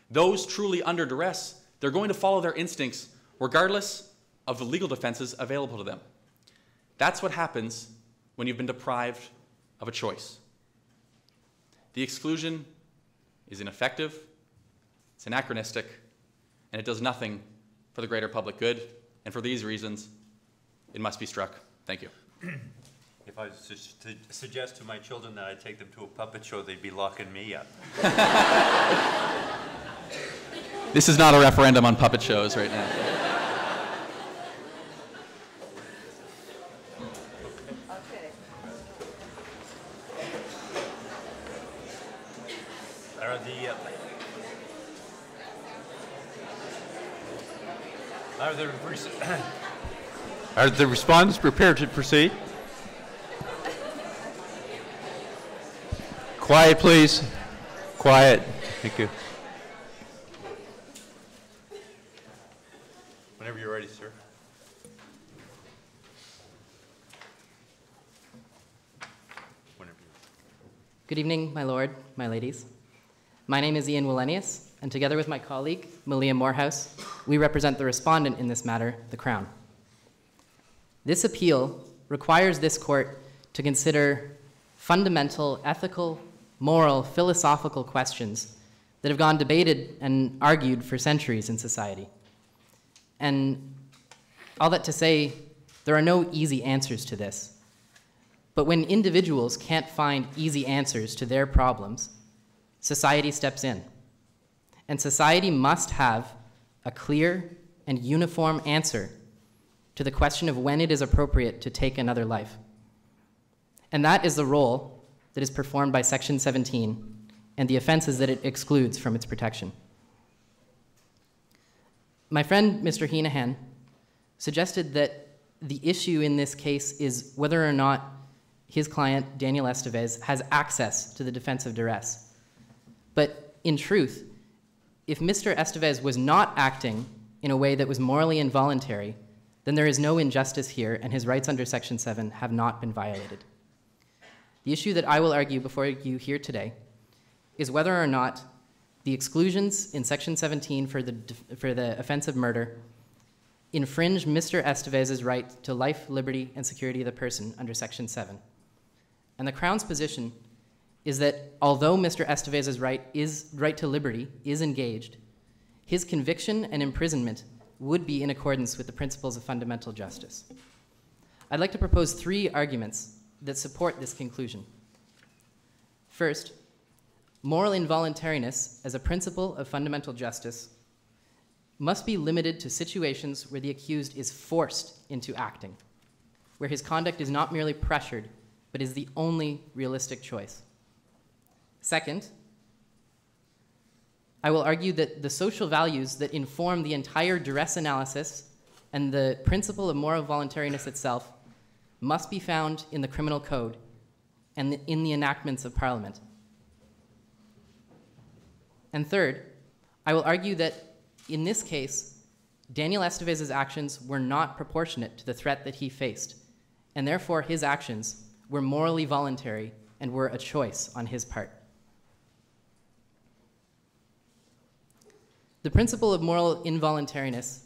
Those truly under duress, they're going to follow their instincts regardless of the legal defenses available to them. That's what happens when you've been deprived of a choice. The exclusion is ineffective, it's anachronistic, and it does nothing for the greater public good. And for these reasons, it must be struck. Thank you. If I was to suggest to my children that I take them to a puppet show, they'd be locking me up. This is not a referendum on puppet shows right now. Okay. Are the, uh, are the, res- are the respondents prepared to proceed? Quiet, please. Quiet. Thank you. Whenever you're ready, sir. Whenever you're Good evening, my lord, my ladies. My name is Ian Wilenius, and together with my colleague, Melia Moorhouse, we represent the respondent in this matter, the Crown. This appeal requires this court to consider fundamental ethical, moral, philosophical questions that have gone debated and argued for centuries in society. And all that to say, there are no easy answers to this. But when individuals can't find easy answers to their problems, society steps in. And society must have a clear and uniform answer to the question of when it is appropriate to take another life. And that is the role that is performed by Section 17 and the offenses that it excludes from its protection. My friend, Mr. Heneghan, suggested that the issue in this case is whether or not his client, Daniel Estevez, has access to the defense of duress. But in truth, if Mr. Estevez was not acting in a way that was morally involuntary, then there is no injustice here, and his rights under Section 7 have not been violated. The issue that I will argue before you here today is whether or not the exclusions in Section 17 for the, for the offense of murder infringe Mr. Estevez's right to life, liberty, and security of the person under Section 7. And the Crown's position is that although Mr. Estevez's right, is, right to liberty is engaged, his conviction and imprisonment would be in accordance with the principles of fundamental justice. I'd like to propose three arguments that support this conclusion. First, moral involuntariness as a principle of fundamental justice must be limited to situations where the accused is forced into acting, where his conduct is not merely pressured, but is the only realistic choice. Second, I will argue that the social values that inform the entire duress analysis and the principle of moral voluntariness itself must be found in the criminal code and in the enactments of Parliament. And third, I will argue that in this case, Daniel Estevez's actions were not proportionate to the threat that he faced, and therefore his actions were morally voluntary and were a choice on his part. The principle of moral involuntariness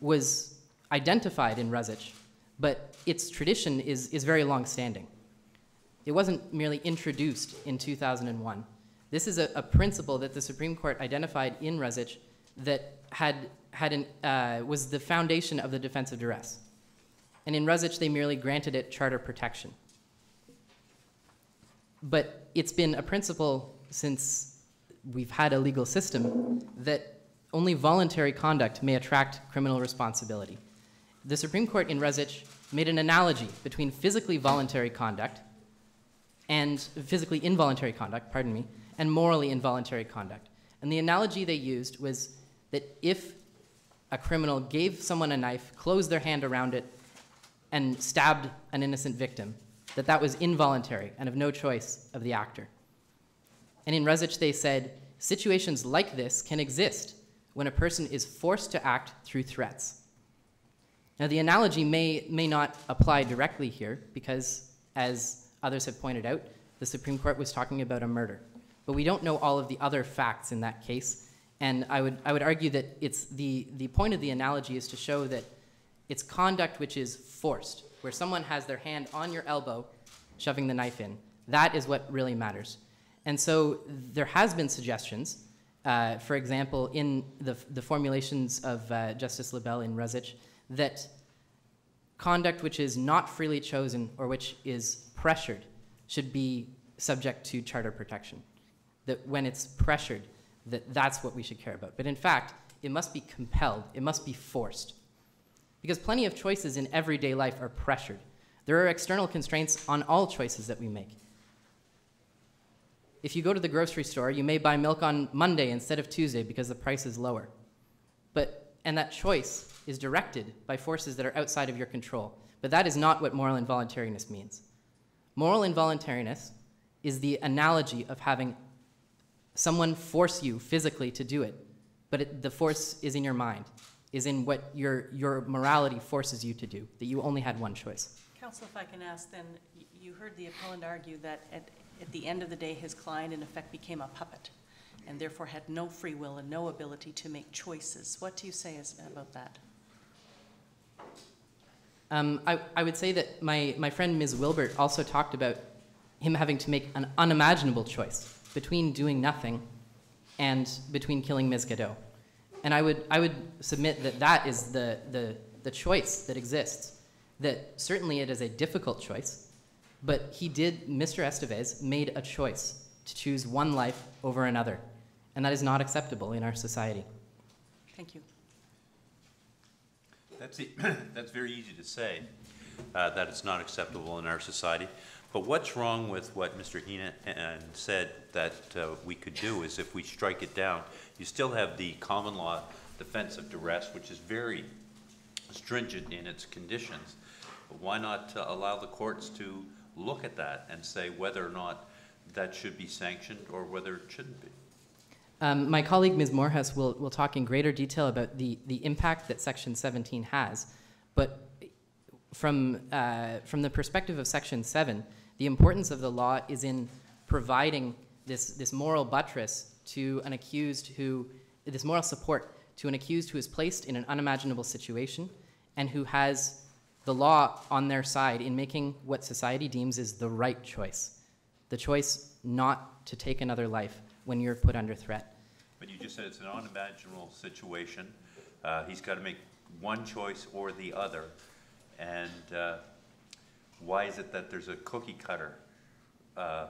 was identified in Ruzic, but its tradition is, is very long standing. It wasn't merely introduced in 2001. This is a, a principle that the Supreme Court identified in Ruzic that had, had an, uh, was the foundation of the defense of duress. And in Ruzic, they merely granted it charter protection. But it's been a principle since we've had a legal system that only voluntary conduct may attract criminal responsibility. The Supreme Court in Ruzic made an analogy between physically voluntary conduct and physically involuntary conduct, pardon me, and morally involuntary conduct. And the analogy they used was that if a criminal gave someone a knife, closed their hand around it, and stabbed an innocent victim, that that was involuntary and of no choice of the actor. And in Ruzic, they said situations like this can exist when a person is forced to act through threats. Now, the analogy may, may not apply directly here because, as others have pointed out, the Supreme Court was talking about a murder. But we don't know all of the other facts in that case. And I would, I would argue that it's the, the point of the analogy is to show that it's conduct which is forced, where someone has their hand on your elbow, shoving the knife in. That is what really matters. And so there has been suggestions, uh, for example, in the, the formulations of uh, Justice LeBel in Ruzic, that conduct which is not freely chosen or which is pressured should be subject to charter protection. That when it's pressured, that that's what we should care about. But in fact, it must be compelled, it must be forced. Because plenty of choices in everyday life are pressured. There are external constraints on all choices that we make. If you go to the grocery store, you may buy milk on Monday instead of Tuesday because the price is lower. But, and that choice is directed by forces that are outside of your control. But that is not what moral involuntariness means. Moral involuntariness is the analogy of having someone force you physically to do it, but it, the force is in your mind, is in what your, your morality forces you to do, that you only had one choice. Counsel, if I can ask, then, you heard the appellant argue that at, at the end of the day, his client in effect became a puppet, and therefore had no free will and no ability to make choices. What do you say about that? Um, I, I would say that my, my friend Ms. Wilbert also talked about him having to make an unimaginable choice between doing nothing and between killing Ms. Godot. And I would, I would submit that that is the, the, the choice that exists. That certainly it is a difficult choice, but he did, Mr. Estevez made a choice to choose one life over another. And that is not acceptable in our society. Thank you. That's, e- that's very easy to say, uh, that it's not acceptable in our society. But what's wrong with what Mr. Heneghan said that uh, we could do is if we strike it down, you still have the common law defense of duress, which is very stringent in its conditions. But Why not uh, allow the courts to look at that and say whether or not that should be sanctioned or whether it shouldn't be? Um, my colleague Ms. Moorhouse will, will talk in greater detail about the, the impact that Section 17 has. But from, uh, from the perspective of Section 7, the importance of the law is in providing this, this moral buttress to an accused who, this moral support to an accused who is placed in an unimaginable situation and who has the law on their side in making what society deems is the right choice. The choice not to take another life when you're put under threat. But you just said it's an unimaginable situation. Uh, he's got to make one choice or the other. And uh, why is it that there's a cookie cutter uh, uh,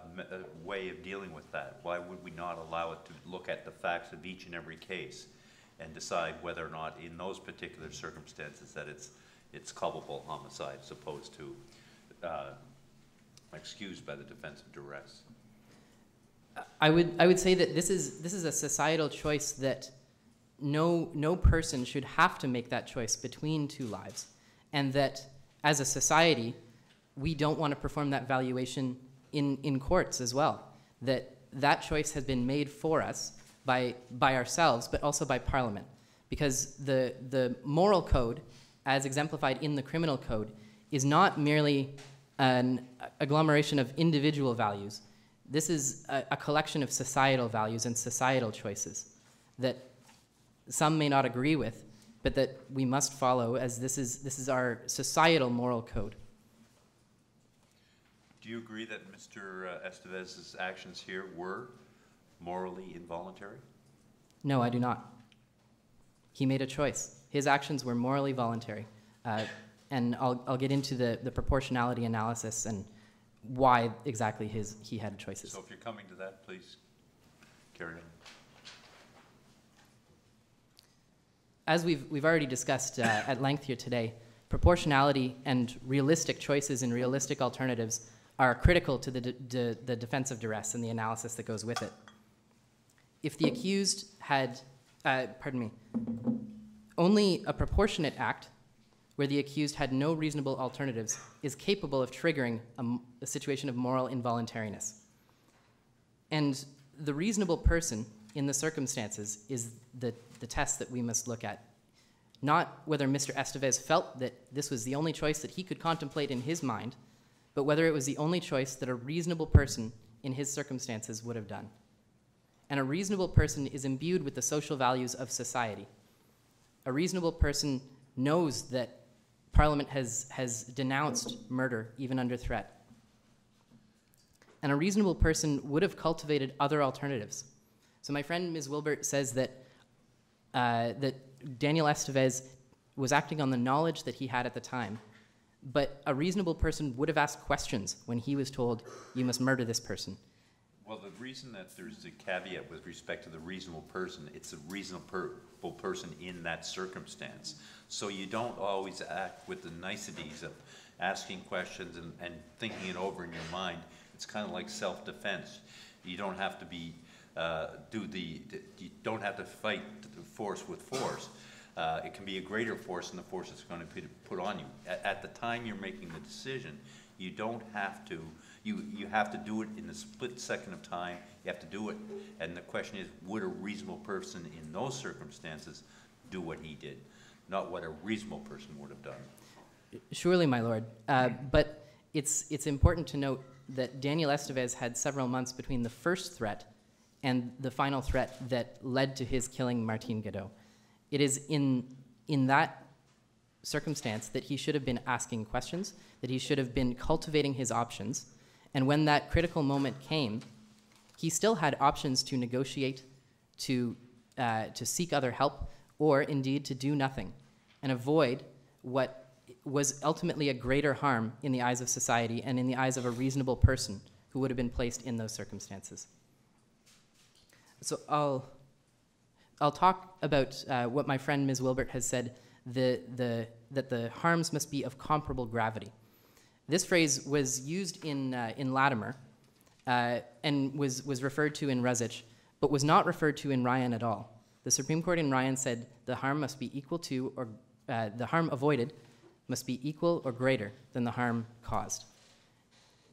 way of dealing with that? Why would we not allow it to look at the facts of each and every case and decide whether or not in those particular circumstances that it's, it's culpable homicide as opposed to uh, excused by the defense of duress? I would, I would say that this is, this is a societal choice that no, no person should have to make that choice between two lives. And that as a society, we don't want to perform that valuation in, in courts as well. That that choice has been made for us by, by ourselves, but also by Parliament. Because the, the moral code, as exemplified in the criminal code, is not merely an agglomeration of individual values. This is a, a collection of societal values and societal choices that some may not agree with, but that we must follow as this is, this is our societal moral code. Do you agree that Mr. Uh, Estevez's actions here were morally involuntary? No, I do not. He made a choice. His actions were morally voluntary. Uh, and I'll, I'll get into the, the proportionality analysis and why exactly his, he had choices. So if you're coming to that, please carry on. as we've, we've already discussed uh, at length here today, proportionality and realistic choices and realistic alternatives are critical to the, de- the defense of duress and the analysis that goes with it. If the accused had, uh, pardon me, only a proportionate act where the accused had no reasonable alternatives is capable of triggering a situation of moral involuntariness. And the reasonable person in the circumstances is the, the test that we must look at. Not whether Mr. Estevez felt that this was the only choice that he could contemplate in his mind, but whether it was the only choice that a reasonable person in his circumstances would have done. And a reasonable person is imbued with the social values of society. A reasonable person knows that Parliament has, has denounced murder even under threat. And a reasonable person would have cultivated other alternatives. So my friend Ms. Wilbert says that, uh, that Daniel Estevez was acting on the knowledge that he had at the time. But a reasonable person would have asked questions when he was told, you must murder this person. Well, the reason that there's a caveat with respect to the reasonable person, it's a reasonable person in that circumstance. So you don't always act with the niceties of asking questions and, and thinking it over in your mind. It's kind of like self-defense. You don't have to be, uh, do the, you don't have to fight force with force. Uh, it can be a greater force than the force that's going to be put on you. At, at the time you're making the decision, you don't have to, you, you have to do it in a split second of time. You have to do it. And the question is, would a reasonable person in those circumstances do what he did? Not what a reasonable person would have done. Surely, my lord. Uh, but it's, it's important to note that Daniel Estevez had several months between the first threat and the final threat that led to his killing Martin Godot. It is in, in that circumstance that he should have been asking questions, that he should have been cultivating his options. And when that critical moment came, he still had options to negotiate, to, uh, to seek other help, or indeed to do nothing and avoid what was ultimately a greater harm in the eyes of society and in the eyes of a reasonable person who would have been placed in those circumstances. So I'll, I'll talk about uh, what my friend Ms. Wilbert has said, the, the, that the harms must be of comparable gravity. This phrase was used in, uh, in Latimer uh, and was, was referred to in Ruzic, but was not referred to in Ryan at all. The Supreme Court in Ryan said the harm must be equal to, or uh, the harm avoided must be equal or greater than the harm caused.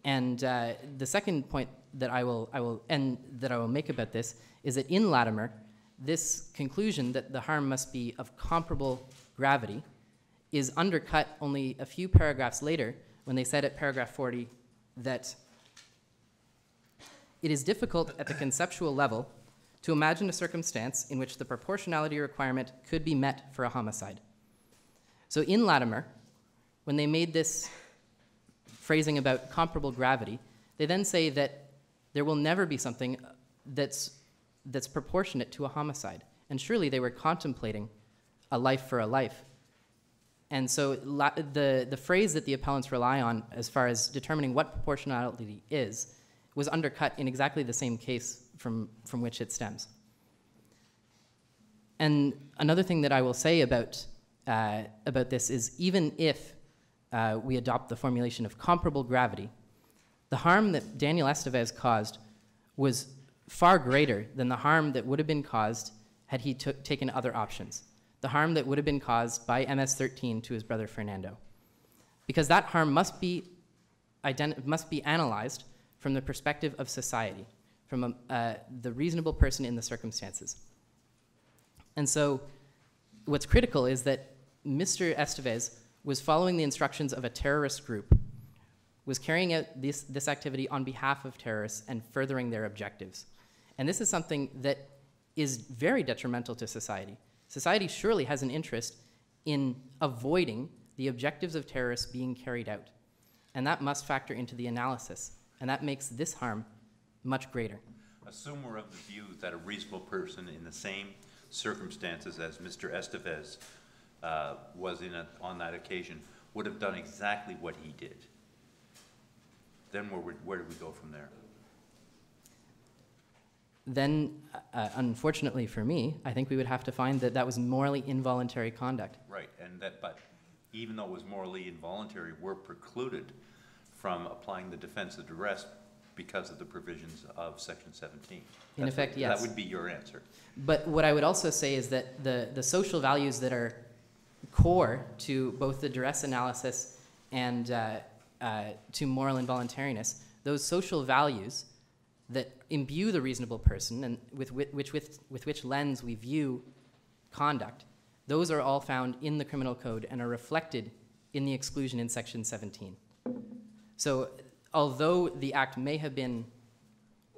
And uh, the second point that I will, I will, and that I will make about this is that in Latimer, this conclusion that the harm must be of comparable gravity is undercut only a few paragraphs later when they said at paragraph 40 that it is difficult at the conceptual level to imagine a circumstance in which the proportionality requirement could be met for a homicide. So in Latimer, when they made this phrasing about comparable gravity, they then say that there will never be something that's, that's proportionate to a homicide. And surely they were contemplating a life for a life. And so the, the phrase that the appellants rely on as far as determining what proportionality is was undercut in exactly the same case from, from which it stems. And another thing that I will say about, uh, about this is even if uh, we adopt the formulation of comparable gravity, the harm that Daniel Estevez caused was far greater than the harm that would have been caused had he took, taken other options. The harm that would have been caused by MS 13 to his brother Fernando. Because that harm must be, must be analyzed from the perspective of society, from a, uh, the reasonable person in the circumstances. And so, what's critical is that Mr. Estevez was following the instructions of a terrorist group, was carrying out this, this activity on behalf of terrorists and furthering their objectives. And this is something that is very detrimental to society. Society surely has an interest in avoiding the objectives of terrorists being carried out. And that must factor into the analysis. And that makes this harm much greater. Assume we're of the view that a reasonable person in the same circumstances as Mr. Estevez uh, was in a, on that occasion would have done exactly what he did. Then where, where do we go from there? Then uh, unfortunately for me, I think we would have to find that that was morally involuntary conduct. Right, and that, but even though it was morally involuntary, we're precluded from applying the defense of duress because of the provisions of section seventeen. In effect, what- yes. That would be your answer. But what I would also say is that the, the social values that are core to both the duress analysis and uh, uh, to moral involuntariness, those social values that imbue the reasonable person and with, whi- which, with, with which lens we view conduct, those are all found in the criminal code and are reflected in the exclusion in section 17. So although the act may have been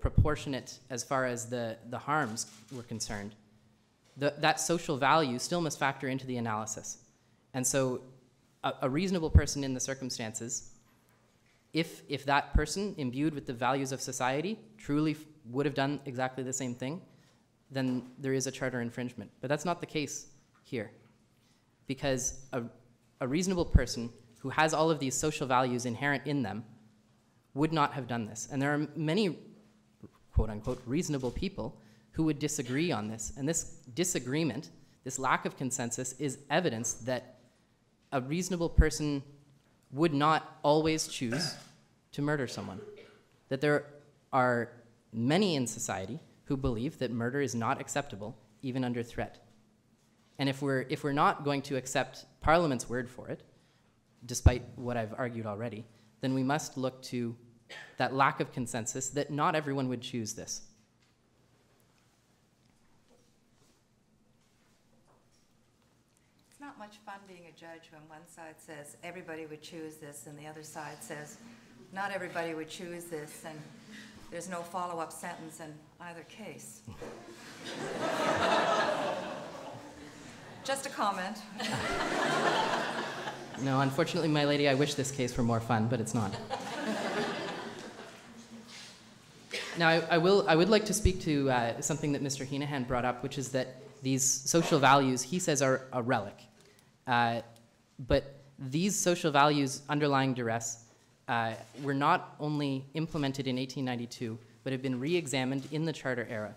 proportionate as far as the, the harms were concerned, the, that social value still must factor into the analysis. And so a, a reasonable person in the circumstances, if, if that person imbued with the values of society truly would have done exactly the same thing, then there is a charter infringement. But that's not the case here. Because a, a reasonable person who has all of these social values inherent in them would not have done this. And there are many quote unquote reasonable people who would disagree on this. And this disagreement, this lack of consensus, is evidence that a reasonable person would not always choose to murder someone. That there are many in society who believe that murder is not acceptable, even under threat. And if we're, if we're not going to accept Parliament's word for it, despite what I've argued already, then we must look to that lack of consensus that not everyone would choose this. It's not much fun being a judge when one side says everybody would choose this and the other side says not everybody would choose this and there's no follow-up sentence in either case. Just a comment. No, unfortunately, my lady, I wish this case were more fun, but it's not. now, I, I will. I would like to speak to uh, something that Mr. Heneghan brought up, which is that these social values, he says, are a relic. Uh, but these social values underlying duress uh, were not only implemented in 1892, but have been re-examined in the Charter era.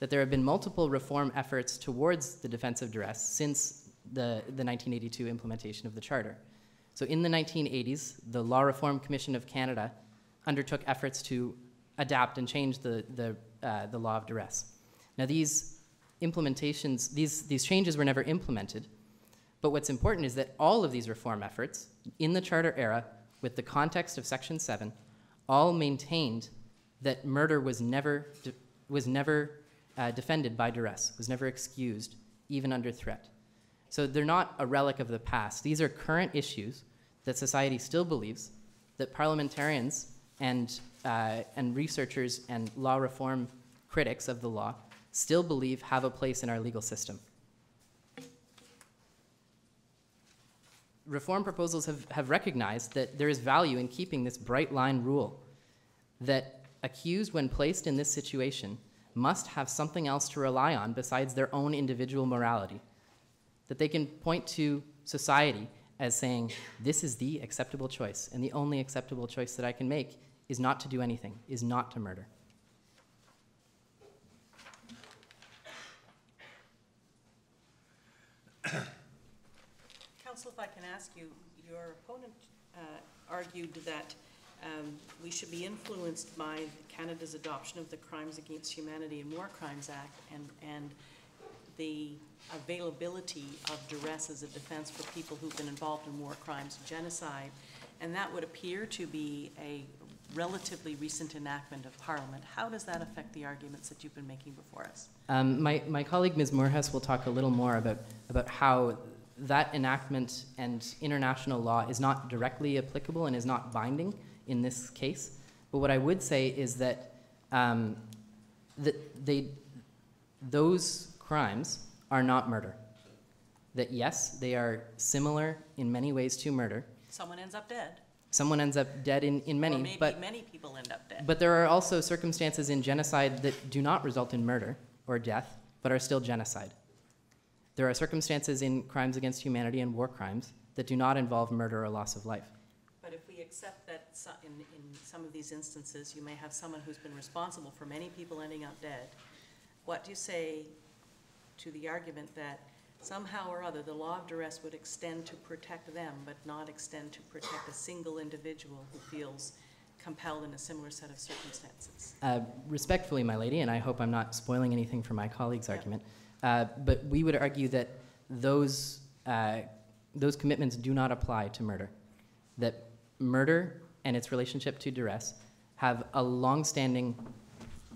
That there have been multiple reform efforts towards the defense of duress since the, the 1982 implementation of the Charter. So in the 1980s, the Law Reform Commission of Canada undertook efforts to adapt and change the, the, uh, the law of duress. Now these implementations, these, these changes were never implemented, but what's important is that all of these reform efforts in the Charter era, with the context of Section 7, all maintained that murder was never, was never uh, defended by duress, was never excused, even under threat. So they're not a relic of the past. These are current issues that society still believes, that parliamentarians and, uh, and researchers and law reform critics of the law still believe have a place in our legal system. Reform proposals have, have recognized that there is value in keeping this bright line rule that accused, when placed in this situation, must have something else to rely on besides their own individual morality. That they can point to society as saying, this is the acceptable choice, and the only acceptable choice that I can make is not to do anything, is not to murder. Counsel, if I can ask you, your opponent uh, argued that um, we should be influenced by Canada's adoption of the Crimes Against Humanity and War Crimes Act and, and the availability of duress as a defense for people who've been involved in war crimes, and genocide, and that would appear to be a relatively recent enactment of Parliament. How does that affect the arguments that you've been making before us? Um, my, my colleague Ms. Moorhouse will talk a little more about, about how that enactment and international law is not directly applicable and is not binding in this case. But what I would say is that, um, that they, those crimes are not murder. That yes, they are similar in many ways to murder. Someone ends up dead. Someone ends up dead in, in many, Or maybe but many people end up dead. but there are also circumstances in genocide that do not result in murder or death, but are still genocide. There are circumstances in crimes against humanity and war crimes that do not involve murder or loss of life. But if we accept that so- in, in some of these instances, you may have someone who's been responsible for many people ending up dead, what do you say to the argument that somehow or other, the law of duress would extend to protect them, but not extend to protect a single individual who feels compelled in a similar set of circumstances? Uh, respectfully, my lady, and I hope I'm not spoiling anything for my colleague's Yeah. argument, uh, but we would argue that those, uh, those commitments do not apply to murder. That murder and its relationship to duress have a longstanding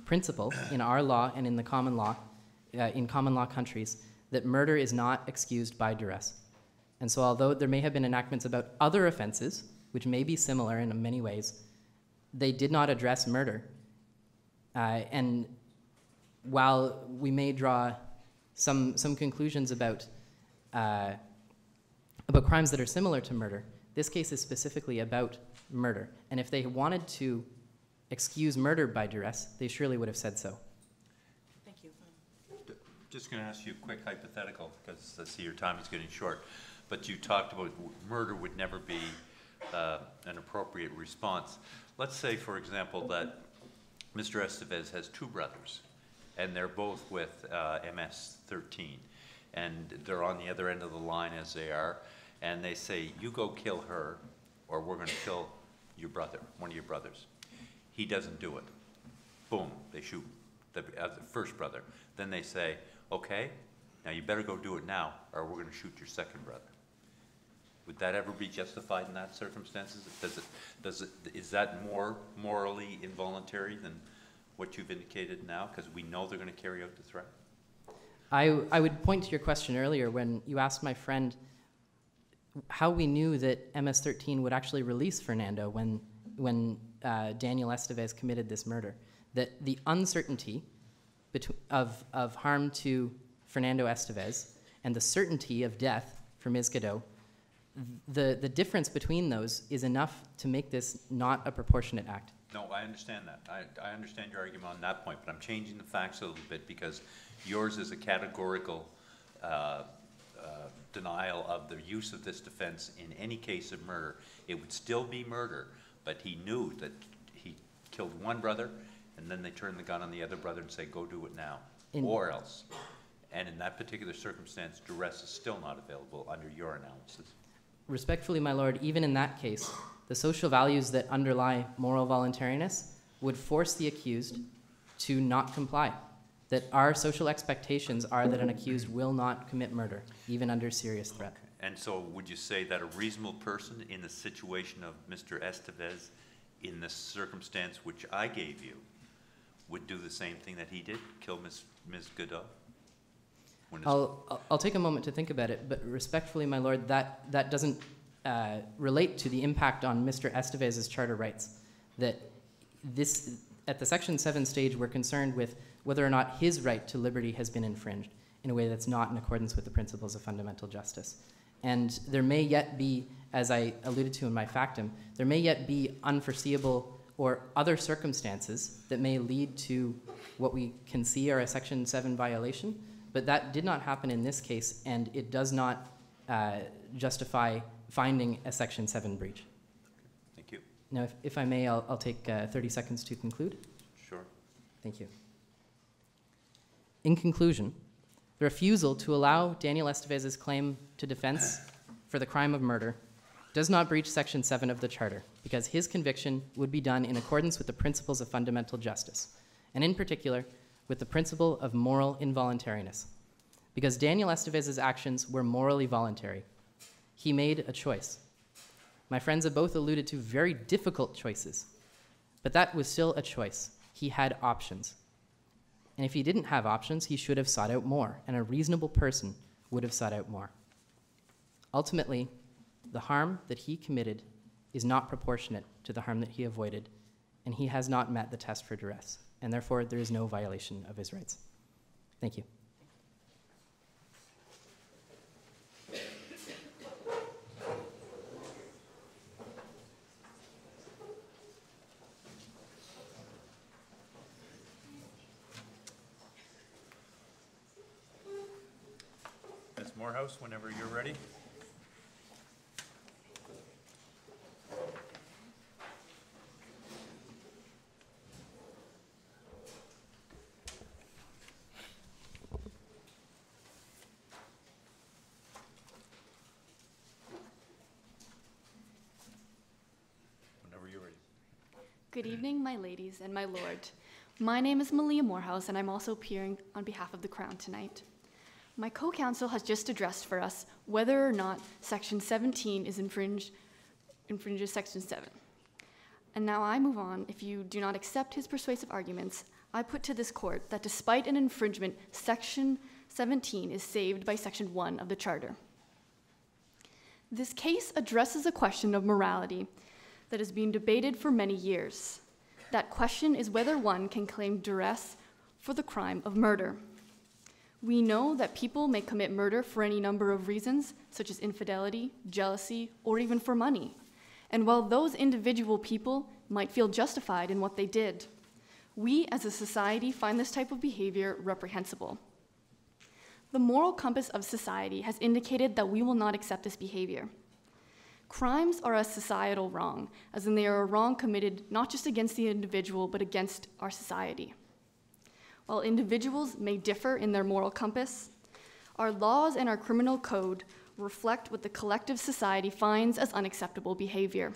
principle in our law and in the common law, uh, in common law countries, that murder is not excused by duress. And so, although there may have been enactments about other offenses, which may be similar in many ways, they did not address murder. Uh, and while we may draw some, some conclusions about, uh, about crimes that are similar to murder, this case is specifically about murder. And if they wanted to excuse murder by duress, they surely would have said so. Thank you. Just going to ask you a quick hypothetical, because I see your time is getting short. But you talked about murder would never be uh, an appropriate response. Let's say, for example, that Mr. Estevez has two brothers, and they're both with uh, MS-13, and they're on the other end of the line as they are, and they say, "You go kill her, or we're going to kill your brother, one of your brothers." He doesn't do it. Boom, they shoot the, uh, the first brother. Then they say, okay, now you better go do it now, or we're gonna shoot your second brother. Would that ever be justified in that circumstances? Does it, does it, is that more morally involuntary than what you've indicated now? Because we know they're gonna carry out the threat? I, I would point to your question earlier when you asked my friend how we knew that MS-13 would actually release Fernando when, when uh, Daniel Estevez committed this murder. That the uncertainty of, of harm to Fernando Estevez and the certainty of death for Ms. Godot, the, the difference between those is enough to make this not a proportionate act. No, I understand that. I, I understand your argument on that point, but I'm changing the facts a little bit because yours is a categorical uh, uh, denial of the use of this defense in any case of murder. It would still be murder, but he knew that he killed one brother, and then they turned the gun on the other brother and say, go do it now, In- or else. And in that particular circumstance, duress is still not available under your analysis. Respectfully, my lord, even in that case, the social values that underlie moral voluntariness would force the accused to not comply. That our social expectations are that an accused will not commit murder, even under serious threat. And so would you say that a reasonable person in the situation of Mr. Estevez, in the circumstance which I gave you, would do the same thing that he did, kill Ms. Ms. Godot? I'll, I'll- I'll take a moment to think about it, but respectfully, my lord, that, that doesn't uh, relate to the impact on Mr. Estevez's charter rights. That this, at the Section 7 stage, we're concerned with whether or not his right to liberty has been infringed in a way that's not in accordance with the principles of fundamental justice. And there may yet be, as I alluded to in my factum, there may yet be unforeseeable or other circumstances that may lead to what we can see are a Section 7 violation, but that did not happen in this case, and it does not uh, justify finding a Section 7 breach. Thank you. Now, if, if I may, I'll, I'll take uh, 30 seconds to conclude. Sure. Thank you. In conclusion, the refusal to allow Daniel Estevez's claim to defense for the crime of murder does not breach Section 7 of the Charter because his conviction would be done in accordance with the principles of fundamental justice, and in particular, with the principle of moral involuntariness. Because Daniel Estevez's actions were morally voluntary, he made a choice. My friends have both alluded to very difficult choices, but that was still a choice. He had options. And if he didn't have options, he should have sought out more, and a reasonable person would have sought out more. Ultimately, the harm that he committed is not proportionate to the harm that he avoided, and he has not met the test for duress, and therefore there is no violation of his rights. Thank you. Moorhouse, whenever you're ready. Good evening, my ladies and my lord. My name is Melia Moorhouse, and I'm also appearing on behalf of the Crown tonight. My co counsel has just addressed for us whether or not Section 17 is infringed, infringes Section 7. And now I move on. If you do not accept his persuasive arguments, I put to this court that despite an infringement, Section 17 is saved by Section 1 of the Charter. This case addresses a question of morality that has been debated for many years. That question is whether one can claim duress for the crime of murder. We know that people may commit murder for any number of reasons, such as infidelity, jealousy, or even for money. And while those individual people might feel justified in what they did, we as a society find this type of behavior reprehensible. The moral compass of society has indicated that we will not accept this behavior. Crimes are a societal wrong, as in they are a wrong committed not just against the individual, but against our society. While individuals may differ in their moral compass, our laws and our criminal code reflect what the collective society finds as unacceptable behavior.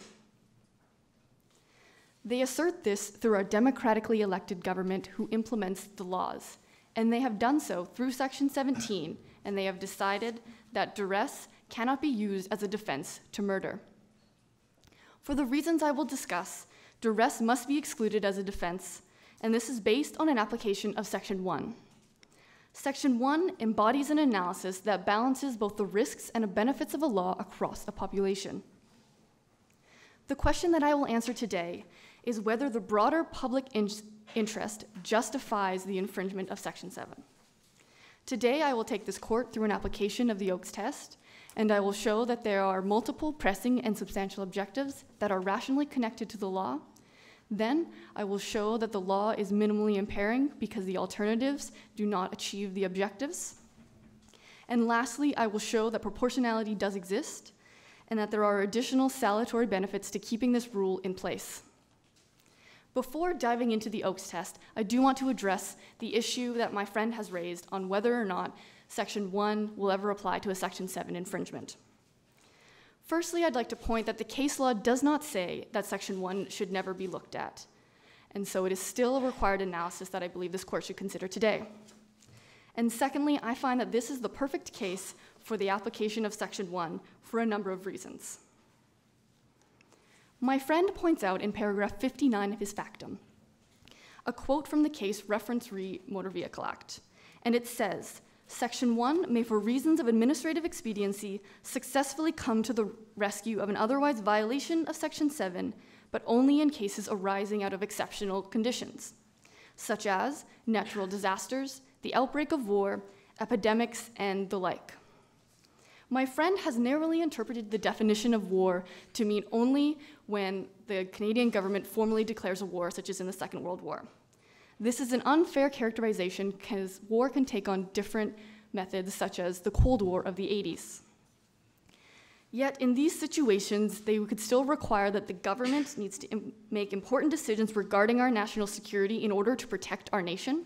They assert this through our democratically elected government who implements the laws, and they have done so through Section 17, and they have decided that duress cannot be used as a defense to murder. For the reasons I will discuss, duress must be excluded as a defense, and this is based on an application of Section 1. Section 1 embodies an analysis that balances both the risks and the benefits of a law across a population. The question that I will answer today is whether the broader public in- interest justifies the infringement of Section 7. Today, I will take this court through an application of the Oakes test, and I will show that there are multiple pressing and substantial objectives that are rationally connected to the law. Then, I will show that the law is minimally impairing because the alternatives do not achieve the objectives. And lastly, I will show that proportionality does exist and that there are additional salutary benefits to keeping this rule in place. Before diving into the Oakes test, I do want to address the issue that my friend has raised on whether or not Section 1 will ever apply to a Section 7 infringement. Firstly, I'd like to point that the case law does not say that Section 1 should never be looked at, and so it is still a required analysis that I believe this court should consider today. And secondly, I find that this is the perfect case for the application of Section 1 for a number of reasons. My friend points out in paragraph 59 of his factum a quote from the case Reference Re Motor Vehicle Act, and it says, Section 1 may, for reasons of administrative expediency, successfully come to the rescue of an otherwise violation of Section 7, but only in cases arising out of exceptional conditions, such as natural disasters, the outbreak of war, epidemics, and the like. My friend has narrowly interpreted the definition of war to mean only when the Canadian government formally declares a war, such as in the Second World War. This is an unfair characterization because war can take on different methods, such as the Cold War of the 80s. Yet, in these situations, they could still require that the government needs to Im- make important decisions regarding our national security in order to protect our nation.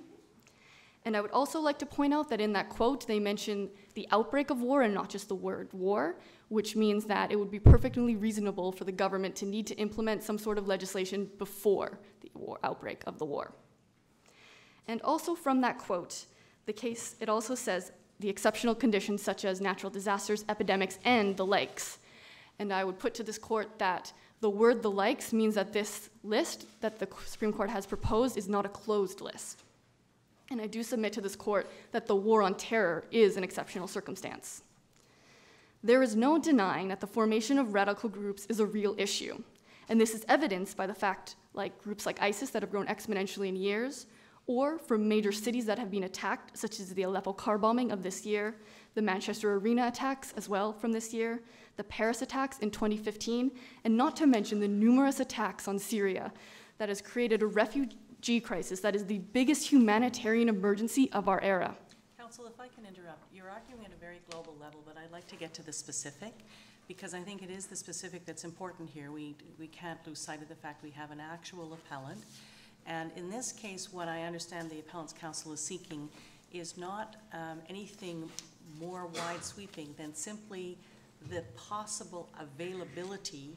And I would also like to point out that in that quote, they mention the outbreak of war and not just the word war, which means that it would be perfectly reasonable for the government to need to implement some sort of legislation before the war, outbreak of the war. And also from that quote, the case, it also says the exceptional conditions such as natural disasters, epidemics, and the likes. And I would put to this court that the word the likes means that this list that the Supreme Court has proposed is not a closed list. And I do submit to this court that the war on terror is an exceptional circumstance. There is no denying that the formation of radical groups is a real issue. And this is evidenced by the fact like groups like ISIS that have grown exponentially in years, or from major cities that have been attacked, such as the Aleppo car bombing of this year, the Manchester Arena attacks as well from this year, the Paris attacks in 2015, and not to mention the numerous attacks on Syria that has created a refugee crisis that is the biggest humanitarian emergency of our era. Council, if I can interrupt, you're arguing at a very global level, but I'd like to get to the specific, because I think it is the specific that's important here. We, we can't lose sight of the fact we have an actual appellant. And in this case, what I understand the appellant's counsel is seeking is not um, anything more wide sweeping than simply the possible availability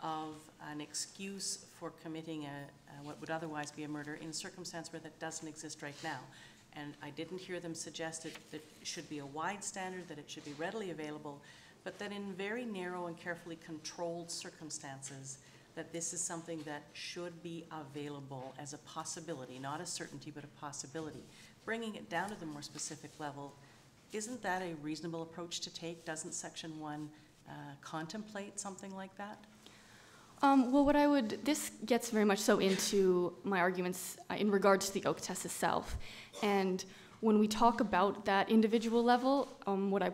of an excuse for committing a, a- what would otherwise be a murder in a circumstance where that doesn't exist right now. And I didn't hear them suggest that it should be a wide standard, that it should be readily available, but that in very narrow and carefully controlled circumstances, that this is something that should be available as a possibility, not a certainty, but a possibility. Bringing it down to the more specific level, isn't that a reasonable approach to take? Doesn't section one uh, contemplate something like that? Um, well, what I would, this gets very much so into my arguments uh, in regards to the Oakes test itself. And when we talk about that individual level, um, what I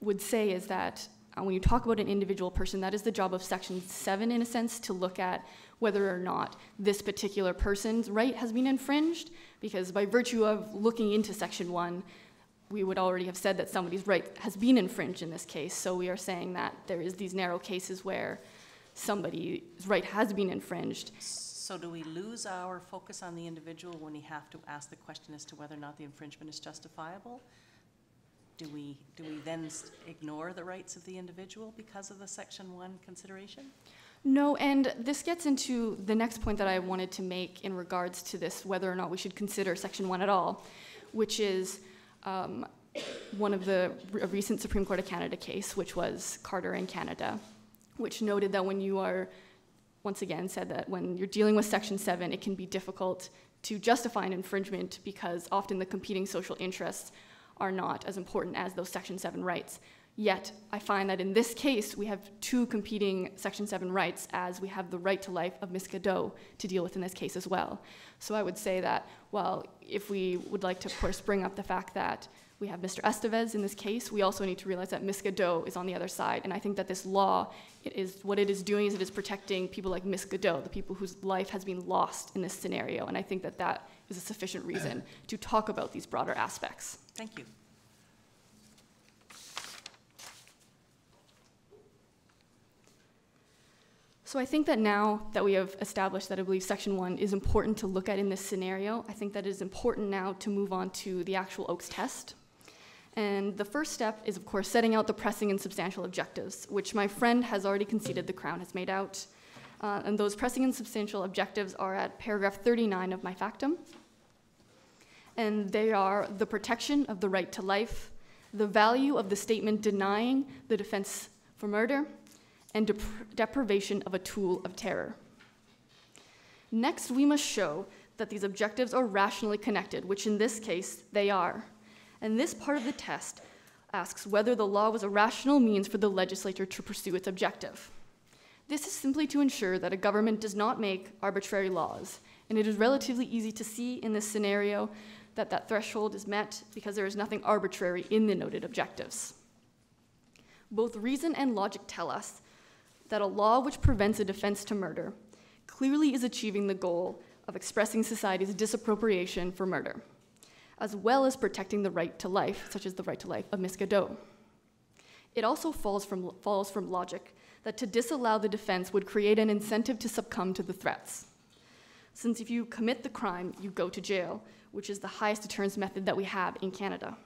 would say is that uh, when you talk about an individual person, that is the job of Section 7, in a sense, to look at whether or not this particular person's right has been infringed. Because by virtue of looking into Section 1, we would already have said that somebody's right has been infringed in this case. So we are saying that there is these narrow cases where somebody's right has been infringed. So do we lose our focus on the individual when we have to ask the question as to whether or not the infringement is justifiable? Do we, do we then ignore the rights of the individual because of the section one consideration? No, and this gets into the next point that I wanted to make in regards to this, whether or not we should consider Section 1 at all, which is um, one of the recent Supreme Court of Canada case, which was Carter in Canada, which noted that when you are, once again, said that when you're dealing with Section 7, it can be difficult to justify an infringement because often the competing social interests are not as important as those Section 7 rights. Yet, I find that in this case, we have two competing Section 7 rights, as we have the right to life of Ms. Godot to deal with in this case as well. So I would say that, well, if we would like to, of course, bring up the fact that we have Mr. Estevez in this case, we also need to realize that Ms. Godot is on the other side. And I think that this law, it is, what it is doing is it is protecting people like Ms. Godot, the people whose life has been lost in this scenario. And I think that that is a sufficient reason to talk about these broader aspects. Thank you. So I think that now that we have established that I believe Section 1 is important to look at in this scenario, I think that it is important now to move on to the actual Oakes test. And the first step is, of course, setting out the pressing and substantial objectives, which my friend has already conceded the Crown has made out. Uh, and those pressing and substantial objectives are at paragraph 39 of my factum. And they are the protection of the right to life, the value of the statement denying the defense for murder, and dep- deprivation of a tool of terror. Next, we must show that these objectives are rationally connected, which in this case they are. And this part of the test asks whether the law was a rational means for the legislature to pursue its objective. This is simply to ensure that a government does not make arbitrary laws, and it is relatively easy to see in this scenario that that threshold is met because there is nothing arbitrary in the noted objectives. Both reason and logic tell us that a law which prevents a defense to murder clearly is achieving the goal of expressing society's disappropriation for murder, as well as protecting the right to life, such as the right to life of Miss Godot. It also falls from, follows from logic that to disallow the defense would create an incentive to succumb to the threats. Since if you commit the crime, you go to jail, which is the highest deterrence method that we have in Canada.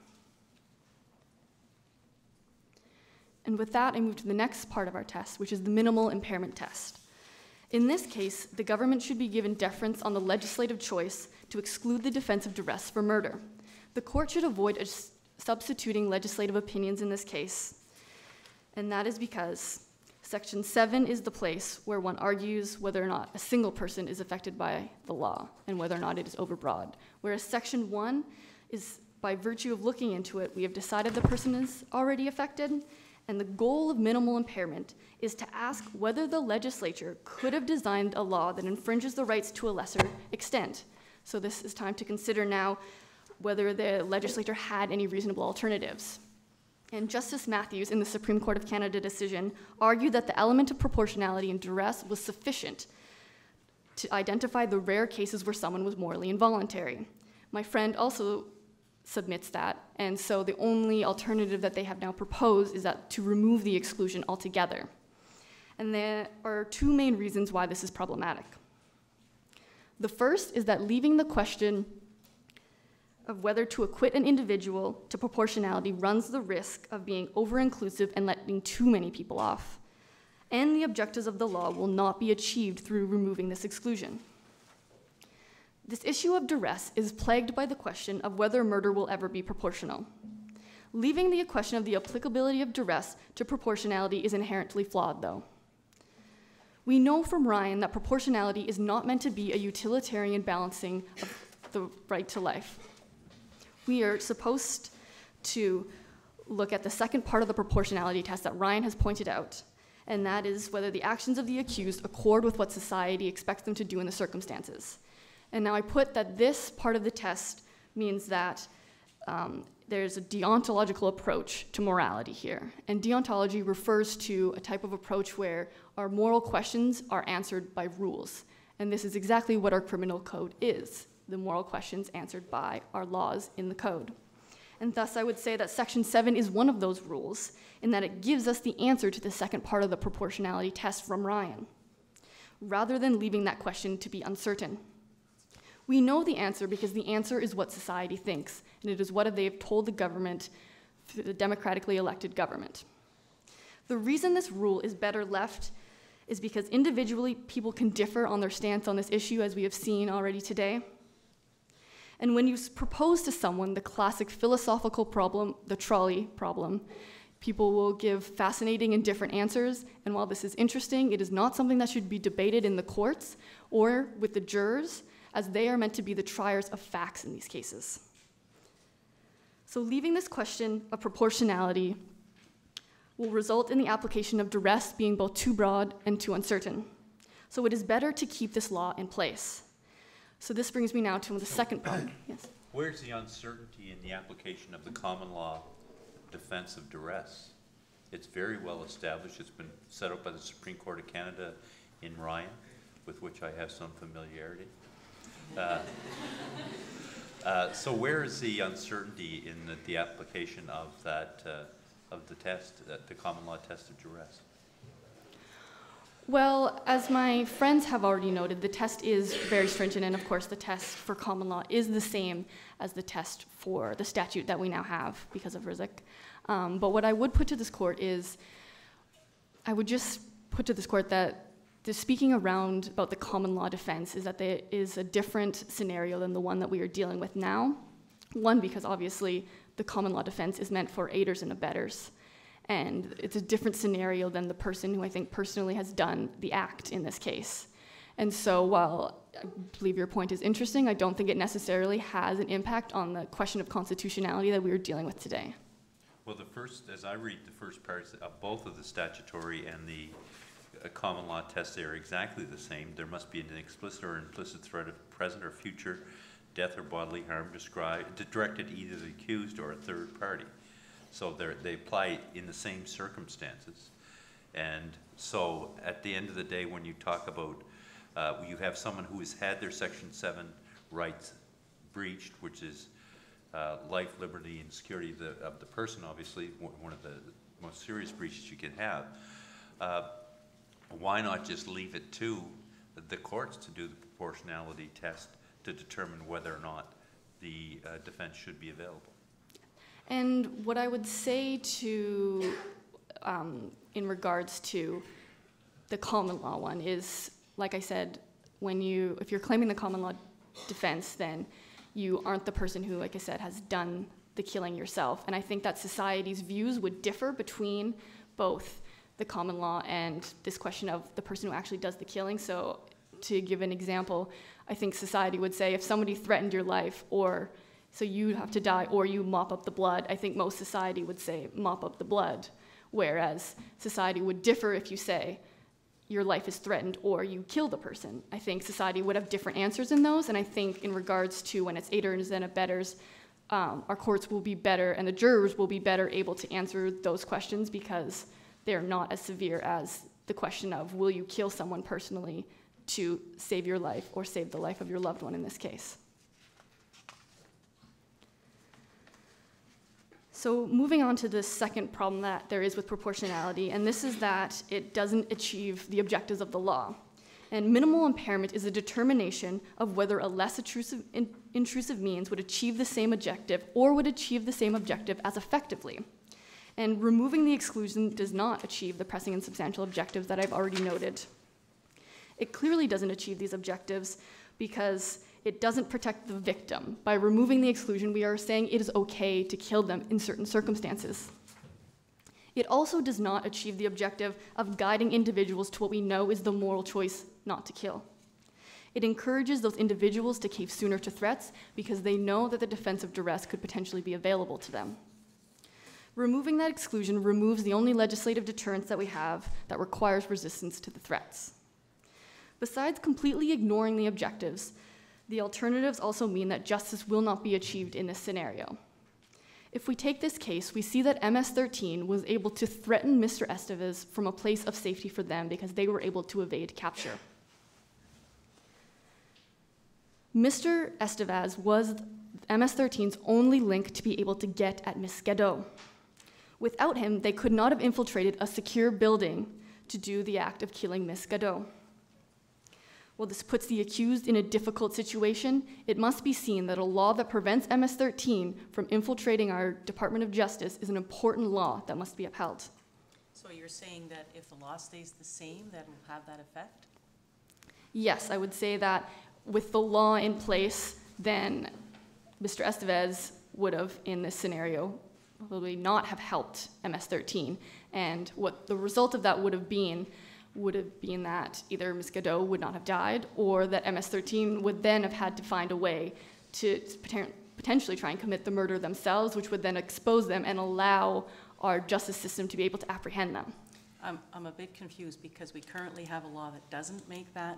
And with that, I move to the next part of our test, which is the minimal impairment test. In this case, the government should be given deference on the legislative choice to exclude the defense of duress for murder. The court should avoid substituting legislative opinions in this case, and that is because Section 7 is the place where one argues whether or not a single person is affected by the law and whether or not it is overbroad. Whereas Section 1 is, by virtue of looking into it, we have decided the person is already affected, and the goal of minimal impairment is to ask whether the legislature could have designed a law that infringes the rights to a lesser extent. So this is time to consider now whether the legislature had any reasonable alternatives. And Justice Matthews, in the Supreme Court of Canada decision, argued that the element of proportionality and duress was sufficient to identify the rare cases where someone was morally involuntary. My friend also submits that, and so the only alternative that they have now proposed is that to remove the exclusion altogether. And there are two main reasons why this is problematic. The first is that leaving the question of whether to acquit an individual to proportionality runs the risk of being over inclusive and letting too many people off. and the objectives of the law will not be achieved through removing this exclusion. This issue of duress is plagued by the question of whether murder will ever be proportional. Leaving the question of the applicability of duress to proportionality is inherently flawed, though. We know from Ryan that proportionality is not meant to be a utilitarian balancing of the right to life. We are supposed to look at the second part of the proportionality test that Ryan has pointed out, and that is whether the actions of the accused accord with what society expects them to do in the circumstances. And now I put that this part of the test means that um, there's a deontological approach to morality here. And deontology refers to a type of approach where our moral questions are answered by rules. And this is exactly what our criminal code is the moral questions answered by our laws in the code. And thus, I would say that Section 7 is one of those rules in that it gives us the answer to the second part of the proportionality test from Ryan, rather than leaving that question to be uncertain. We know the answer because the answer is what society thinks, and it is what they have told the government through the democratically elected government. The reason this rule is better left is because individually people can differ on their stance on this issue, as we have seen already today. And when you propose to someone the classic philosophical problem, the trolley problem, people will give fascinating and different answers. And while this is interesting, it is not something that should be debated in the courts or with the jurors, as they are meant to be the triers of facts in these cases. So, leaving this question of proportionality will result in the application of duress being both too broad and too uncertain. So, it is better to keep this law in place. So, this brings me now to the second part. Yes. Where's the uncertainty in the application of the common law defense of duress? It's very well established. It's been set up by the Supreme Court of Canada in Ryan, with which I have some familiarity. Uh, uh, So where is the uncertainty in the, the application of that, uh, of the test, uh, the common law test of duress? Well, as my friends have already noted, the test is very stringent, and of course, the test for common law is the same as the test for the statute that we now have because of Ruzic. Um, but what I would put to this court is, I would just put to this court that the speaking around about the common law defense is that there is a different scenario than the one that we are dealing with now. One, because obviously the common law defense is meant for aiders and abettors. And it's a different scenario than the person who I think personally has done the act in this case. And so while I believe your point is interesting, I don't think it necessarily has an impact on the question of constitutionality that we are dealing with today. Well, the first, as I read the first parts of both of the statutory and the uh, common law tests, they are exactly the same. There must be an explicit or implicit threat of present or future death or bodily harm described, directed either the accused or a third party. So they're, apply in the same circumstances. And so at the end of the day, when you talk about, uh, you have someone who has had their section seven rights breached, which is uh, life, liberty, and security of the, of the person, obviously, one one of the most serious breaches you can have. Uh, Why not just leave it to the courts to do the proportionality test to determine whether or not the uh, defense should be available? And what I would say to, um, in regards to the common law one is, like I said, when you, if you're claiming the common law defense, then you aren't the person who, like I said, has done the killing yourself. And I think that society's views would differ between both the common law and this question of the person who actually does the killing. So, to give an example, I think society would say if somebody threatened your life or so you have to die or you mop up the blood. I think most society would say mop up the blood, whereas society would differ if you say your life is threatened or you kill the person. I think society would have different answers in those, and I think in regards to when it's aiders and abettors, um, our courts will be better and the jurors will be better able to answer those questions because they're not as severe as the question of will you kill someone personally to save your life or save the life of your loved one in this case. So, moving on to the second problem that there is with proportionality, and this is that it doesn't achieve the objectives of the law. And minimal impairment is a determination of whether a less intrusive, in, intrusive means would achieve the same objective or would achieve the same objective as effectively. And removing the exclusion does not achieve the pressing and substantial objectives that I've already noted. It clearly doesn't achieve these objectives because it doesn't protect the victim. By removing the exclusion, we are saying it is okay to kill them in certain circumstances. It also does not achieve the objective of guiding individuals to what we know is the moral choice not to kill. It encourages those individuals to cave sooner to threats because they know that the defense of duress could potentially be available to them. Removing that exclusion removes the only legislative deterrence that we have that requires resistance to the threats. Besides completely ignoring the objectives, the alternatives also mean that justice will not be achieved in this scenario. If we take this case, we see that MS 13 was able to threaten Mr. Estevez from a place of safety for them because they were able to evade capture. Mr. Estevez was MS 13's only link to be able to get at Miss Godot. Without him, they could not have infiltrated a secure building to do the act of killing Miss Godot. While this puts the accused in a difficult situation, it must be seen that a law that prevents MS 13 from infiltrating our Department of Justice is an important law that must be upheld. So you're saying that if the law stays the same, that will have that effect? Yes, I would say that with the law in place, then Mr. Estevez would have, in this scenario, probably not have helped MS 13. And what the result of that would have been would have been that either Ms. Godot would not have died, or that MS 13 would then have had to find a way to potentially try and commit the murder themselves, which would then expose them and allow our justice system to be able to apprehend them. I'm, I'm a bit confused because we currently have a law that doesn't make that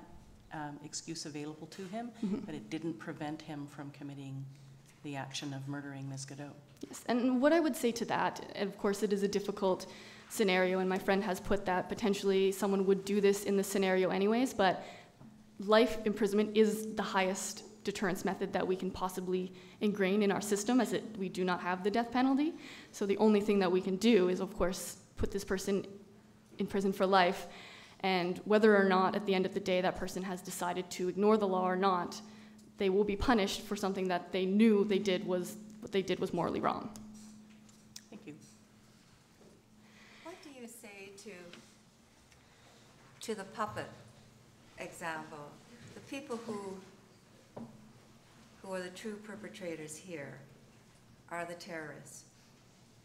um, excuse available to him, but it didn't prevent him from committing the action of murdering Ms. Godot. Yes, and what I would say to that, of course, it is a difficult scenario, and my friend has put that potentially someone would do this in this scenario anyways, but life imprisonment is the highest deterrence method that we can possibly ingrain in our system, as it, we do not have the death penalty. So the only thing that we can do is, of course, put this person in prison for life, and whether or not at the end of the day that person has decided to ignore the law or not, they will be punished for something that they knew they did was what they did was morally wrong. Thank you. What do you say to, to the puppet example? The people who, who are the true perpetrators here are the terrorists.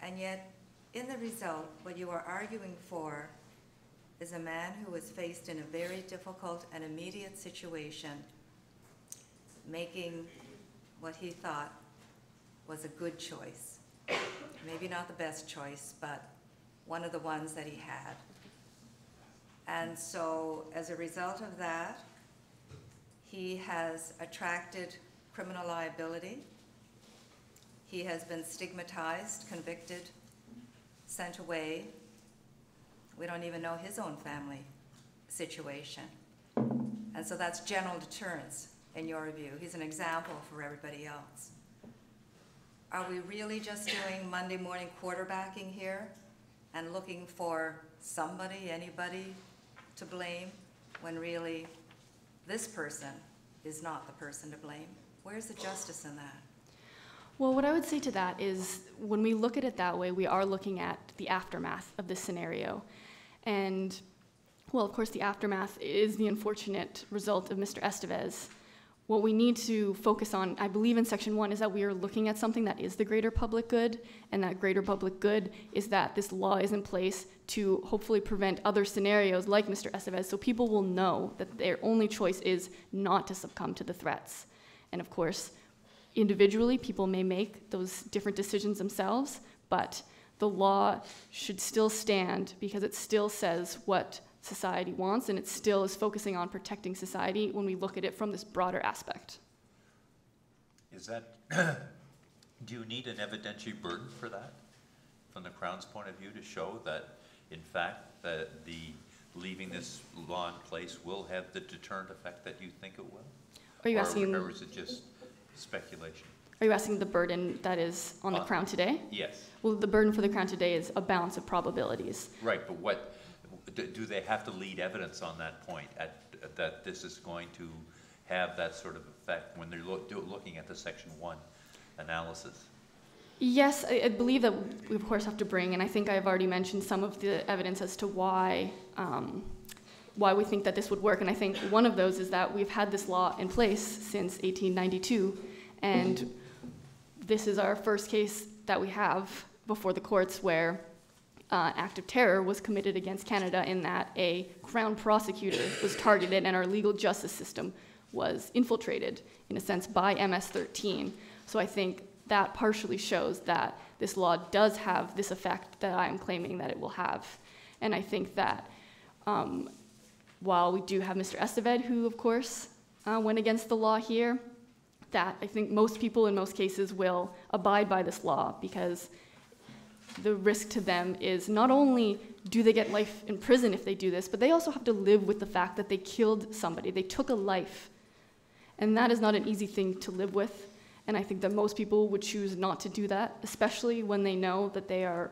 And yet, in the result, what you are arguing for is a man who was faced in a very difficult and immediate situation, making what he thought was a good choice. Maybe not the best choice, but one of the ones that he had. And so, as a result of that, he has attracted criminal liability. He has been stigmatized, convicted, sent away. We don't even know his own family situation. And so that's general deterrence, in your view. He's an example for everybody else. Are we really just doing Monday morning quarterbacking here and looking for somebody, anybody to blame, when really this person is not the person to blame? Where's the justice in that? Well, what I would say to that is when we look at it that way, we are looking at the aftermath of this scenario. And, well, of course, the aftermath is the unfortunate result of Mr. Estevez. What we need to focus on, I believe in section one, is that we are looking at something that is the greater public good, and that greater public good is that this law is in place to hopefully prevent other scenarios like Mr. Estevez, so people will know that their only choice is not to succumb to the threats. And of course, individually, people may make those different decisions themselves, but the law should still stand because it still says what society wants, and it still is focusing on protecting society when we look at it from this broader aspect. Is that, do you need an evidentiary burden for that? From the Crown's point of view, to show that, in fact, that the, leaving this law in place will have the deterrent effect that you think it will? Are you Or- asking, Or is it just speculation? are you asking the burden that is on the Uh, Crown today? Yes, Well, the burden for the Crown today is a balance of probabilities. right, but what, do, do they have to lead evidence on that point, at, that this is going to have that sort of effect when they're do- looking at the section one analysis? Yes, I, I believe that we of course have to bring, and I think I've already mentioned some of the evidence as to why um, why we think that this would work. And I think one of those is that we've had this law in place since 1892, and this is our first case that we have before the courts where uh, act of terror was committed against Canada in that a crown prosecutor was targeted and our legal justice system was infiltrated, in a sense, by MS 13. So I think that partially shows that this law does have this effect that I'm claiming that it will have. And I think that um, while we do have Mr. Esteved, who, of course, uh, went against the law here, that I think most people in most cases will abide by this law because the risk to them is not only do they get life in prison if they do this, but they also have to live with the fact that they killed somebody, they took a life. And that is not an easy thing to live with. And I think that most people would choose not to do that, especially when they know that they are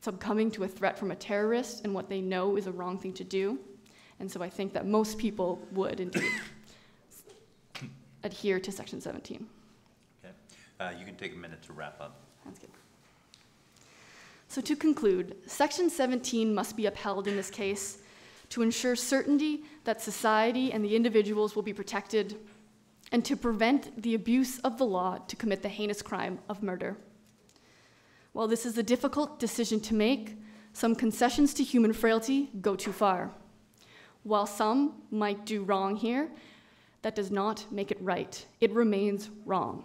succumbing to a threat from a terrorist and what they know is a wrong thing to do. And so I think that most people would indeed adhere to Section 17. Okay. Uh, You can take a minute to wrap up. Sounds good. So to conclude, Section 17 must be upheld in this case to ensure certainty that society and the individuals will be protected and to prevent the abuse of the law to commit the heinous crime of murder. While this is a difficult decision to make, some concessions to human frailty go too far. While some might do wrong here, that does not make it right. It remains wrong.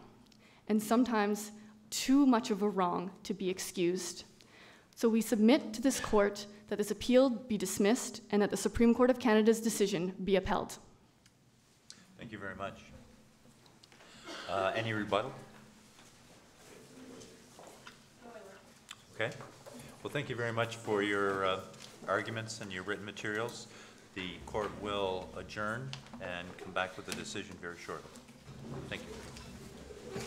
And sometimes too much of a wrong to be excused. So we submit to this court that this appeal be dismissed and that the Supreme Court of Canada's decision be upheld. Thank you very much. Uh, Any rebuttal? Okay. Well, thank you very much for your uh, arguments and your written materials. The court will adjourn and come back with a decision very shortly. Thank you.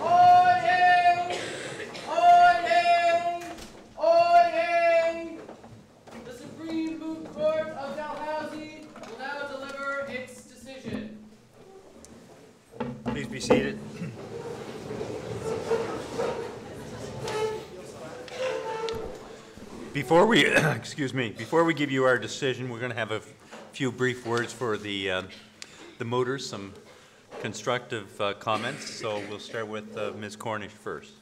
Oyez! Oyez! Oyez! The Supreme Moot Court of Dalhousie will now deliver its decision. Please be seated. Before we, excuse me, before we give you our decision, we're going to have a few brief words for the, uh, the mooters, some constructive uh, comments. So we'll start with uh, Ms. Cornish first.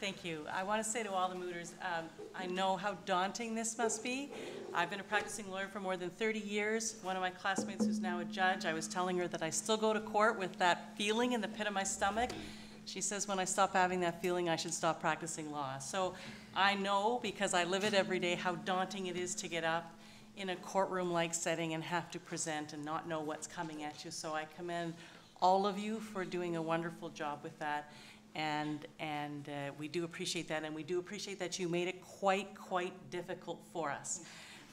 Thank you. I want to say to all the mooters, um, I know how daunting this must be. I've been a practicing lawyer for more than 30 years. One of my classmates who's now a judge, I was telling her that I still go to court with that feeling in the pit of my stomach. She says when I stop having that feeling, I should stop practicing law. So I know, because I live it every day, how daunting it is to get up in a courtroom-like setting and have to present and not know what's coming at you. So I commend all of you for doing a wonderful job with that. And, and uh, we do appreciate that, and we do appreciate that you made it quite, quite difficult for us.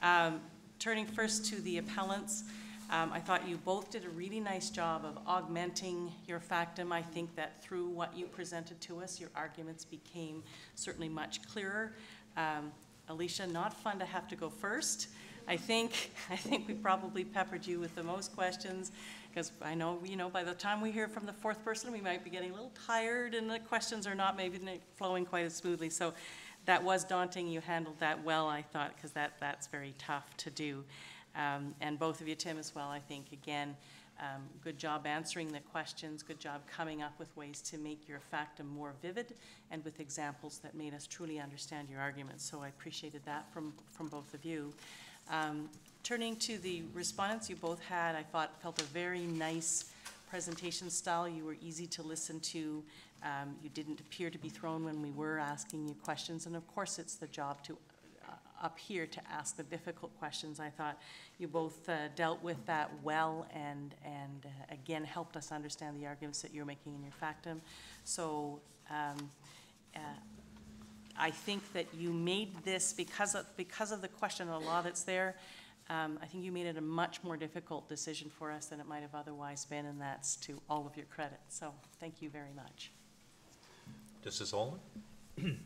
Um, Turning first to the appellants, um, I thought you both did a really nice job of augmenting your factum. I think that through what you presented to us, your arguments became certainly much clearer. Um, Alicia, not fun to have to go first. I think, I think we probably peppered you with the most questions, because I know, you know, by the time we hear from the fourth person, we might be getting a little tired, and the questions are not maybe flowing quite as smoothly. So that was daunting. You handled that well, I thought, because that, that's very tough to do. Um, and both of you, Tim, as well, I think, again, um, good job answering the questions, good job coming up with ways to make your factum more vivid and with examples that made us truly understand your arguments. So I appreciated that from, from both of you. Um, turning to the respondents, you both had, I thought, felt a very nice presentation style. You were easy to listen to. Um, you didn't appear to be thrown when we were asking you questions. And of course, it's the job to up here to ask the difficult questions. I thought you both uh, dealt with that well and, and uh, again, helped us understand the arguments that you're making in your factum. So um, uh, I think that you made this, because of, because of the question of the law that's there, Um, I think you made it a much more difficult decision for us than it might have otherwise been, and that's to all of your credit. So thank you very much. Justice Oland?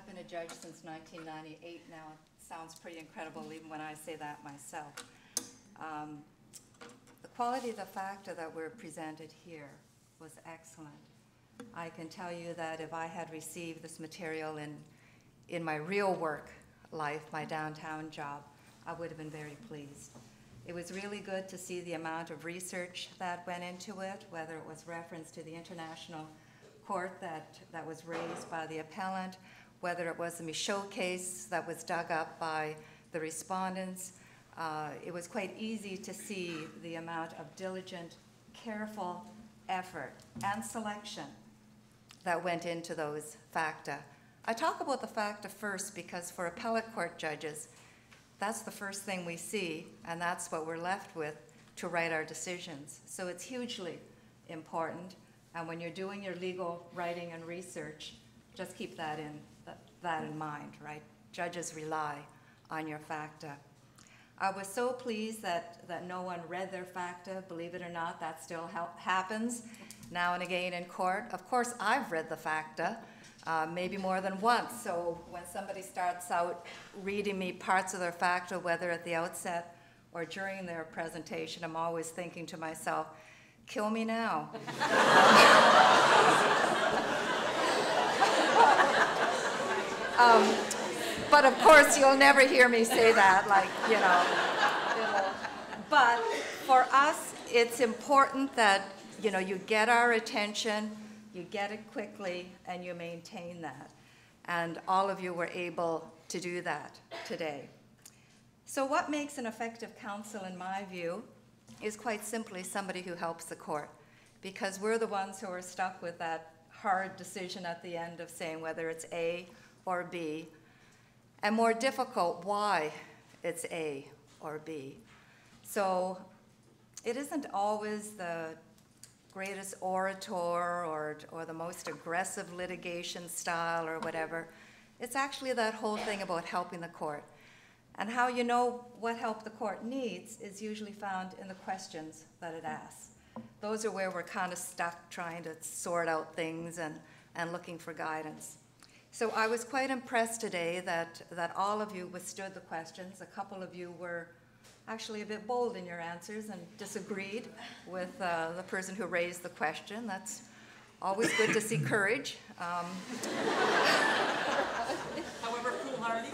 I've been a judge since 1998 now. It sounds pretty incredible even when I say that myself. Um, The quality of the facta that were presented here was excellent. I can tell you that if I had received this material in, in my real work life, my downtown job, I would have been very pleased. It was really good to see the amount of research that went into it, whether it was reference to the international court that, that was raised by the appellant, whether it was the Michaud case that was dug up by the respondents. Uh, It was quite easy to see the amount of diligent, careful effort and selection that went into those facta. I talk about the facta first because for appellate court judges, that's the first thing we see, and that's what we're left with to write our decisions. So it's hugely important, and when you're doing your legal writing and research, just keep that in, that in mind, right? Judges rely on your facta. I was so pleased that, that no one read their facta. Believe it or not, that still hel- happens now and again in court. Of course, I've read the facta, uh, maybe more than once. So when somebody starts out reading me parts of their facta, whether at the outset or during their presentation, I'm always thinking to myself, kill me now. Um, But of course, you'll never hear me say that, like, you know. But for us, it's important that, you know, you get our attention, you get it quickly, and you maintain that. And all of you were able to do that today. So what makes an effective counsel, in my view, is quite simply somebody who helps the court. Because we're the ones who are stuck with that hard decision at the end of saying whether it's A or B, and more difficult why it's A or B. So it isn't always the greatest orator or, or the most aggressive litigation style or whatever. It's actually that whole thing about helping the court. And how you know what help the court needs is usually found in the questions that it asks. Those are where we're kind of stuck trying to sort out things and, and looking for guidance. So I was quite impressed today that, that all of you withstood the questions. A couple of you were actually a bit bold in your answers and disagreed with uh, the person who raised the question. That's always good to see courage. Um, However foolhardy.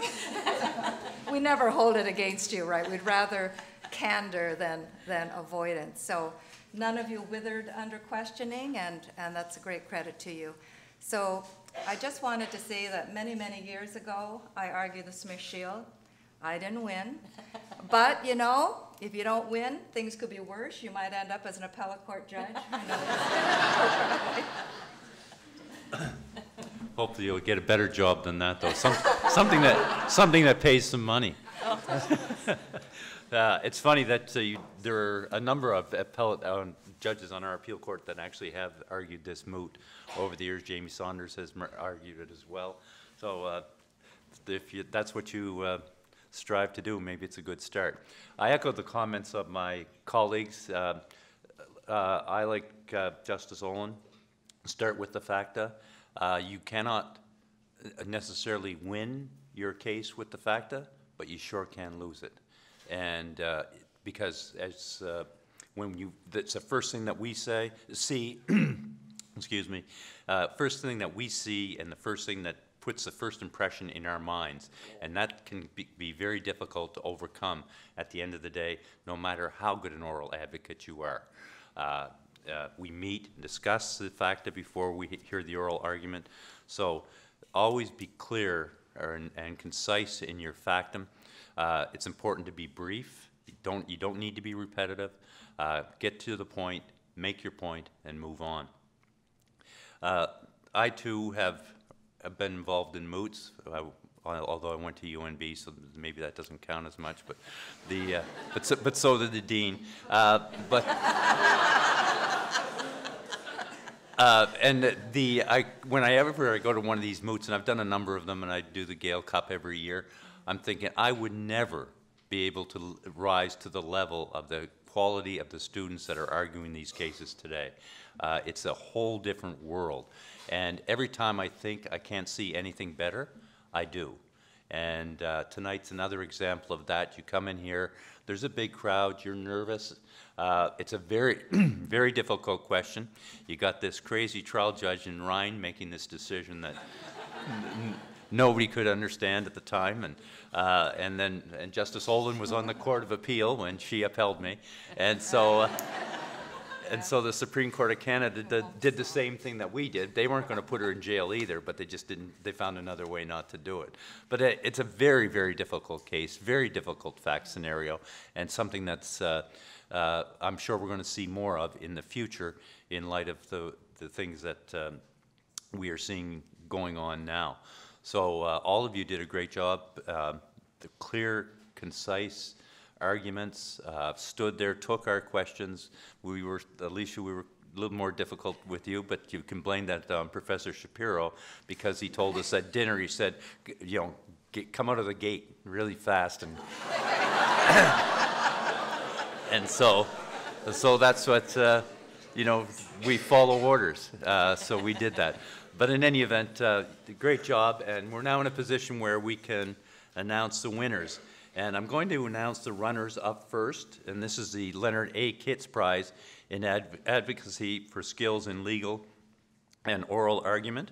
we never hold it against you, right? We'd rather candor than, than avoidance. So none of you withered under questioning, and, and that's a great credit to you. So I just wanted to say that many, many years ago, I argued the Smith Shield. I didn't win. But, you know, if you don't win, things could be worse. You might end up as an appellate court judge. Hopefully you'll get a better job than that, though. Some, something that, something that pays some money. Uh, it's funny that uh, you, there are a number of appellate uh, judges on our appeal court that actually have argued this moot over the years. Jamie Saunders has argued it as well. So uh, if you, that's what you uh, strive to do, maybe it's a good start. I echo the comments of my colleagues. Uh, uh, I, like uh, Justice Oland, start with the facta. Uh, You cannot necessarily win your case with the facta, but you sure can lose it. And because as, uh, when you, that's the first thing that we say, see, excuse me, uh, first thing that we see and the first thing that puts the first impression in our minds. And that can be, be very difficult to overcome at the end of the day, no matter how good an oral advocate you are. Uh, uh, we meet and discuss the facta before we hear the oral argument. So always be clear or, and- concise in your factum. Uh, it's important to be brief. You don't, you don't need to be repetitive. Uh, get to the point, make your point, and move on. Uh, I too have been involved in moots, uh, although I went to UNB, so maybe that doesn't count as much. But the uh, but so, but so did the dean. Uh, but uh, and the I when I ever I go to one of these moots, and I've done a number of them, and I do the Gale Cup every year. I'm thinking I would never be able to rise to the level of the quality of the students that are arguing these cases today. Uh, It's a whole different world. And every time I think I can't see anything better, I do. And uh, tonight's another example of that. You come in here, there's a big crowd, you're nervous. Uh, It's a very, very difficult question. You got this crazy trial judge in Ryan making this decision that nobody could understand at the time, and, uh, and then, and Justice Oland was on the Court of Appeal when she upheld me. And so, uh, and so the Supreme Court of Canada did, did the same thing that we did. They weren't gonna put her in jail either, but they just didn't, they found another way not to do it. But it, it's a very, very difficult case, very difficult fact scenario, and something that's, uh, uh, I'm sure we're gonna see more of in the future in light of the, the things that, um, we are seeing going on now. So uh, all of you did a great job. Um, The clear, concise arguments, uh, stood there, took our questions. We were, Alicia, we were a little more difficult with you, but you can blame that on Professor Shapiro because he told us at dinner, he said, you know, get, come out of the gate really fast and and so, so that's what, uh, you know, we follow orders, uh, so we did that. But in any event, uh, great job, and we're now in a position where we can announce the winners. And I'm going to announce the runners up first, and this is the Leonard A. Kitz Prize in Adv- Advocacy for Skills in Legal and Oral Argument.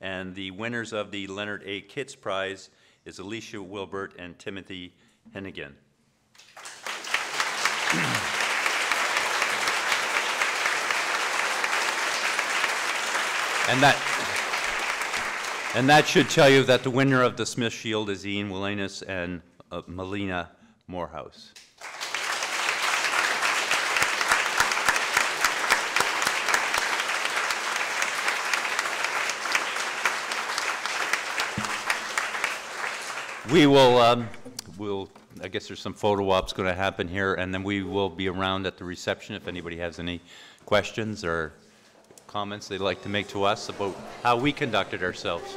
And the winners of the Leonard A. Kitz Prize is Alicia Wilbert and Timothy Heneghan. And that, and that should tell you that the winner of the Smith Shield is Ian Wilenius and uh, Melia Moorhouse. We will, um, we'll, I guess there's some photo ops going to happen here, and then we will be around at the reception if anybody has any questions or comments they'd like to make to us about how we conducted ourselves.